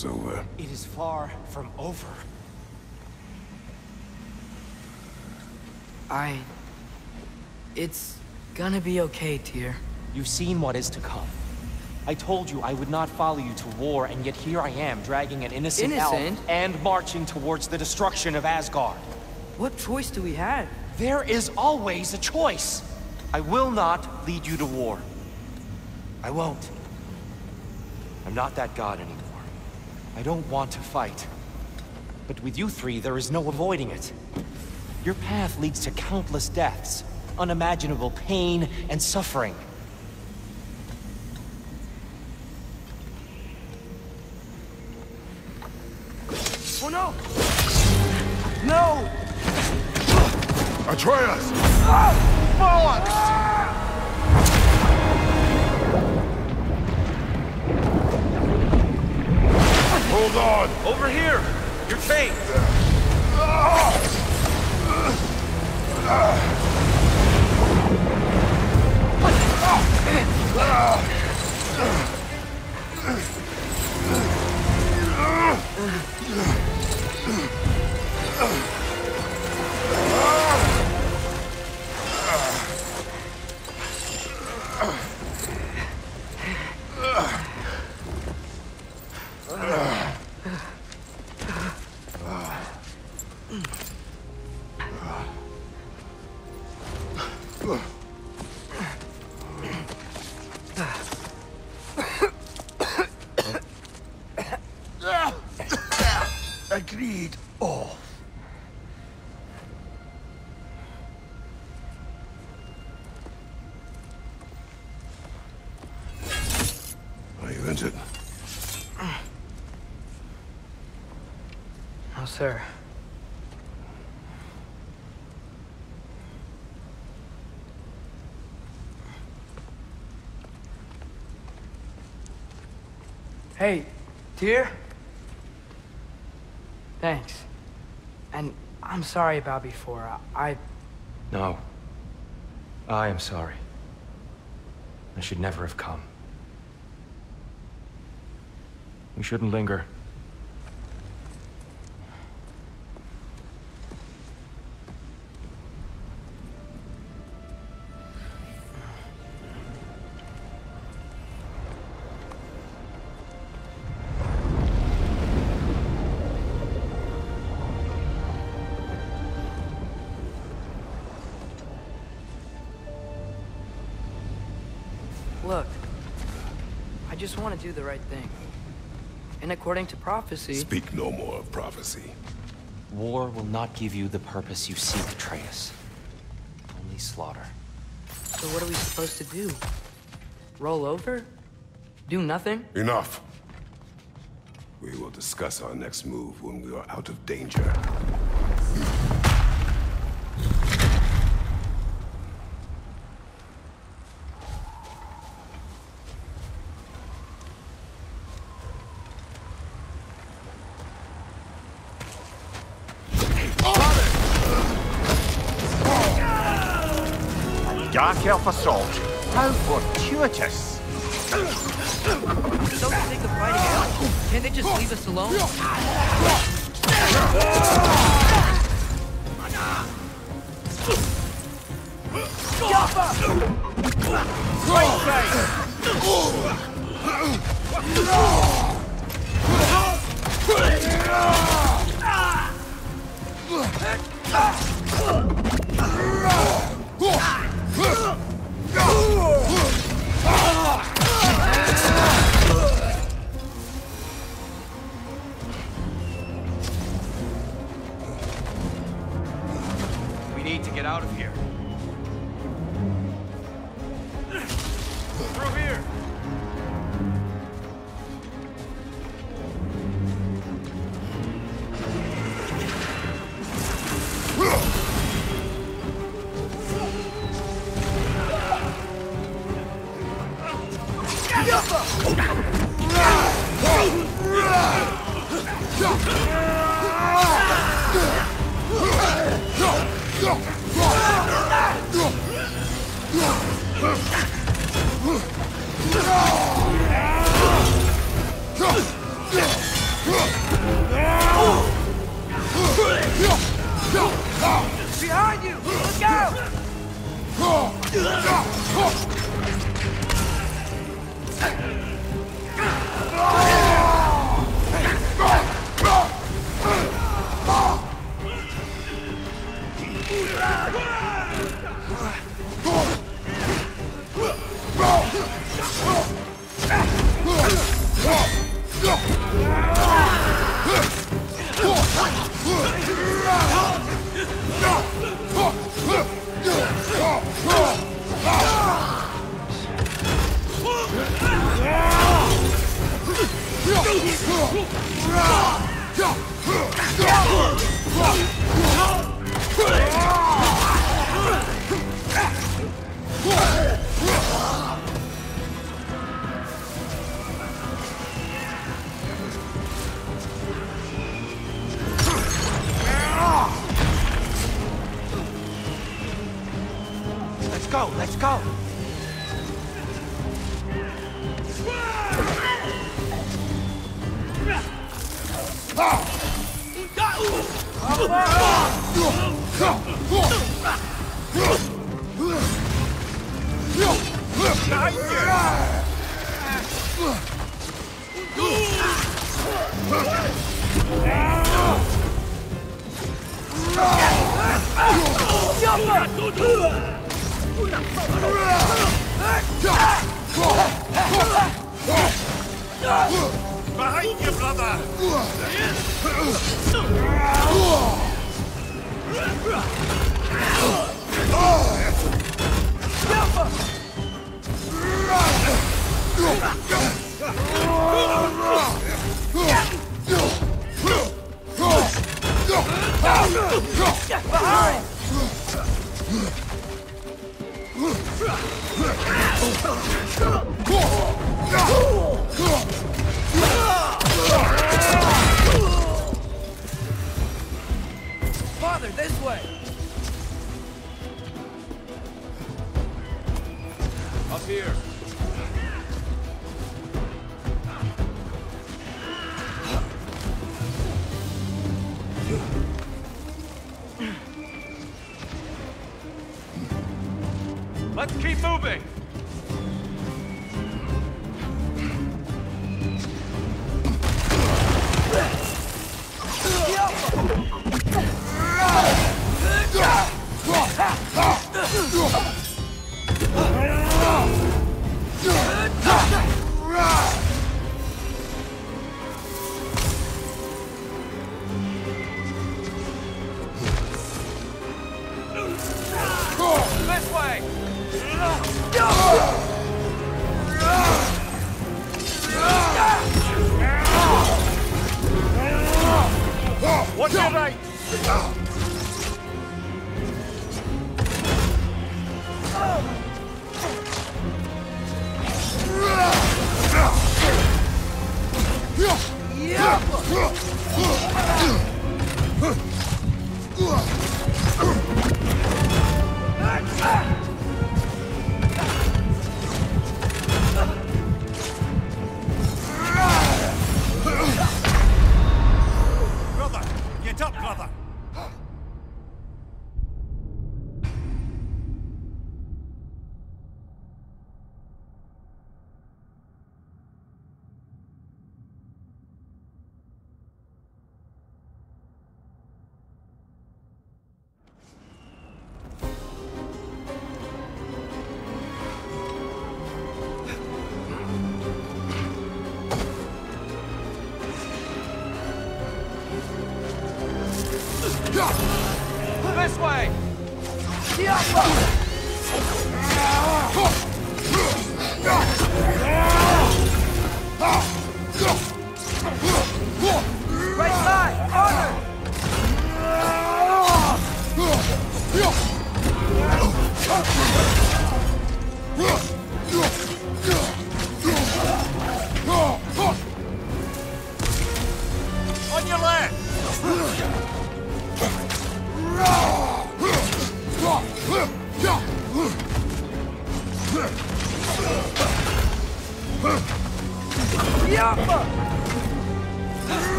[SPEAKER 5] It is over.
[SPEAKER 11] It is far from over.
[SPEAKER 3] I... It's gonna be okay, Tyr.
[SPEAKER 2] You've seen what is to come. I told you I would not follow you to war, and yet here I am, dragging an innocent,
[SPEAKER 3] Innocent?
[SPEAKER 2] elf and marching towards the destruction of Asgard.
[SPEAKER 3] What choice do we have?
[SPEAKER 2] There is always a choice. I will not lead you to war. I won't. I'm not that god anymore. I don't want to fight. But with you three, there is no avoiding it. Your path leads to countless deaths, unimaginable pain and suffering.
[SPEAKER 3] Sir. Hey, dear. Thanks. And I'm sorry about before. I...
[SPEAKER 2] No. I am sorry. I should never have come. We shouldn't linger.
[SPEAKER 3] Look. I just want to do the right thing. And according to prophecy...
[SPEAKER 5] Speak no more of prophecy.
[SPEAKER 2] War will not give you the purpose you seek, Atreus. Only slaughter.
[SPEAKER 3] So what are we supposed to do? Roll over? Do nothing?
[SPEAKER 5] Enough. We will discuss our next move when we are out of danger.
[SPEAKER 6] Dark Elf assault. How fortuitous.
[SPEAKER 3] So sick of fighting out. Can't they just leave us alone?
[SPEAKER 2] We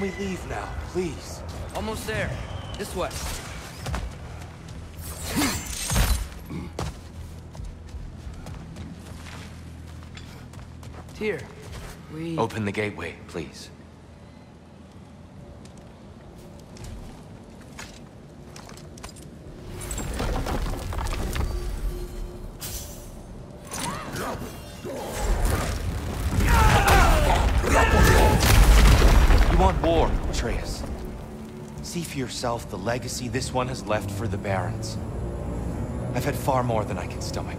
[SPEAKER 17] Can
[SPEAKER 2] we leave now, please?
[SPEAKER 3] Almost there. This way. Tyr, we...
[SPEAKER 2] Open the gateway, please. Yourself the legacy this one has left for the Barons. I've had far more than I can stomach.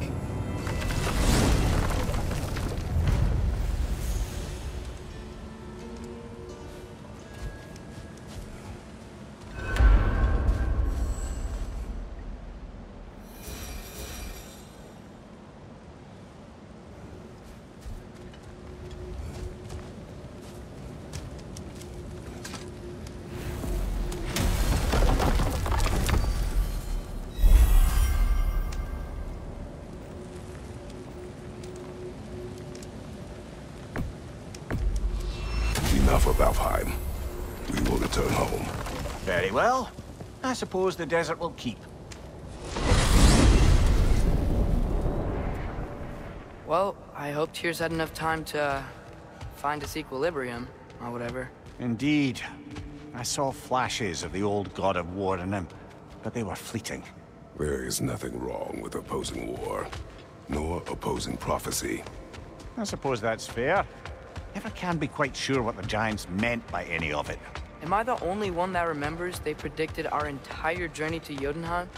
[SPEAKER 6] Suppose the desert will keep.
[SPEAKER 3] Well, I hope Tyr's had enough time to uh, find its equilibrium, or whatever.
[SPEAKER 6] Indeed. I saw flashes of the old god of war in him, but they were fleeting.
[SPEAKER 5] There is nothing wrong with opposing war, nor opposing prophecy.
[SPEAKER 6] I suppose that's fair. Never can be quite sure what the Giants meant by any of it.
[SPEAKER 3] Am I the only one that remembers they predicted our entire journey to Jotunheim?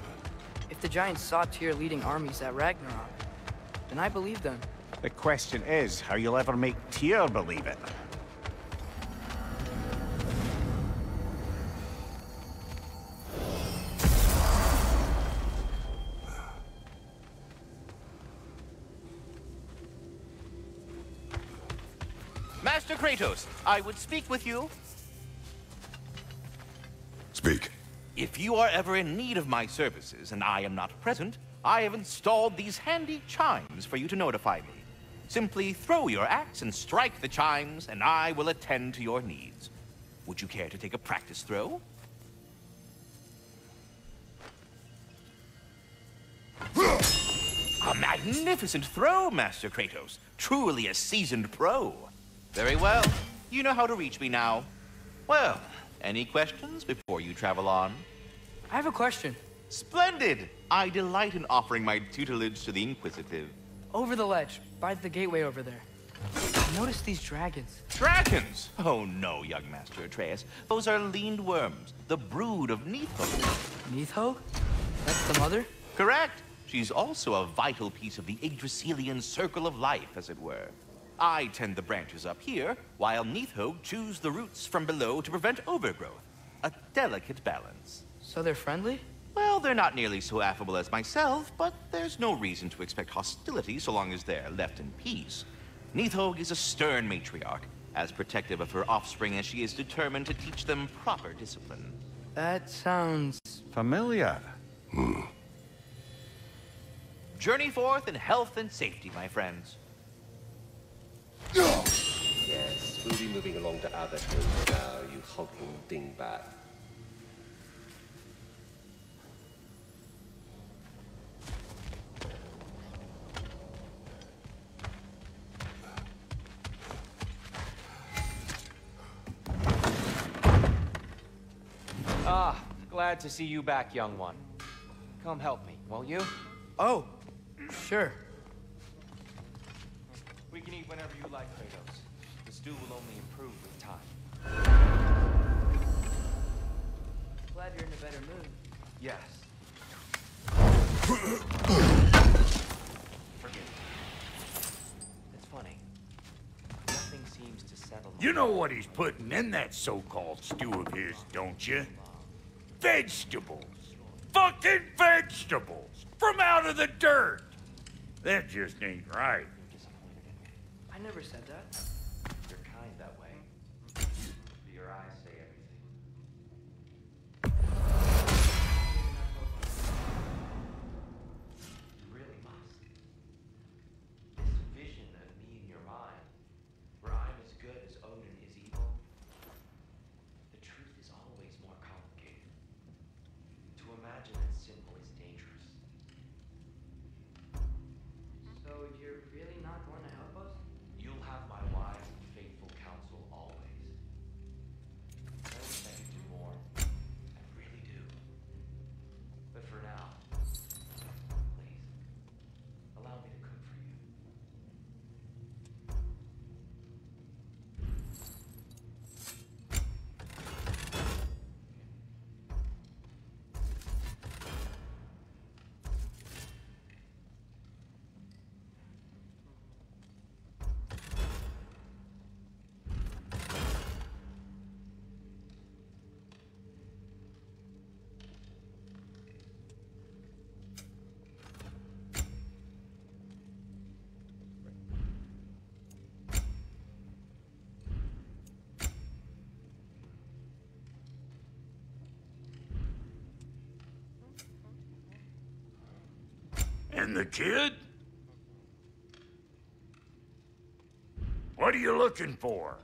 [SPEAKER 3] If the Giants saw Tyr leading armies at Ragnarok, then I believe them.
[SPEAKER 6] The question is how you'll ever make Tyr believe it.
[SPEAKER 12] Master Kratos, I would speak with you.
[SPEAKER 5] Speak.
[SPEAKER 12] If you are ever in need of my services and I am not present, I have installed these handy chimes for you to notify me. Simply throw your axe and strike the chimes, and I will attend to your needs. Would you care to take a practice throw? A magnificent throw, Master Kratos. Truly a seasoned pro. Very well. You know how to reach me now. Well, any questions before you travel on?
[SPEAKER 3] I have a question.
[SPEAKER 12] Splendid! I delight in offering my tutelage to the Inquisitive.
[SPEAKER 3] Over the ledge, by the gateway over there. Notice these dragons.
[SPEAKER 12] Dragons? Oh no, young Master Atreus. Those are Lindwyrms, the brood of Nidhogg.
[SPEAKER 3] Nidhogg? That's the mother?
[SPEAKER 12] Correct. She's also a vital piece of the Yggdrasilian circle of life, as it were. I tend the branches up here, while Nidhogg chews the roots from below to prevent overgrowth. A delicate balance.
[SPEAKER 3] So they're friendly?
[SPEAKER 12] Well, they're not nearly so affable as myself, but there's no reason to expect hostility so long as they're left in peace. Nidhogg is a stern matriarch, as protective of her offspring as she is determined to teach them proper discipline.
[SPEAKER 3] That sounds...
[SPEAKER 6] Familiar. Hmm.
[SPEAKER 12] Journey forth in health and safety, my friends.
[SPEAKER 18] Yes, we'll be moving along to Abertone now, you hulking dingbat.
[SPEAKER 2] Ah, glad to see you back, young one. Come help me, won't you?
[SPEAKER 3] Oh, sure.
[SPEAKER 2] We can eat whenever you like, Kratos. The stew will only improve with time.
[SPEAKER 3] Glad you're in a better mood.
[SPEAKER 2] Yes. Forgive me. It's funny. Nothing seems to settle.
[SPEAKER 1] You know what he's putting in that so-called stew of his, don't you? Vegetables. Fucking vegetables! From out of the dirt! That just ain't right.
[SPEAKER 3] I never said that.
[SPEAKER 1] And the kid? What are you looking for?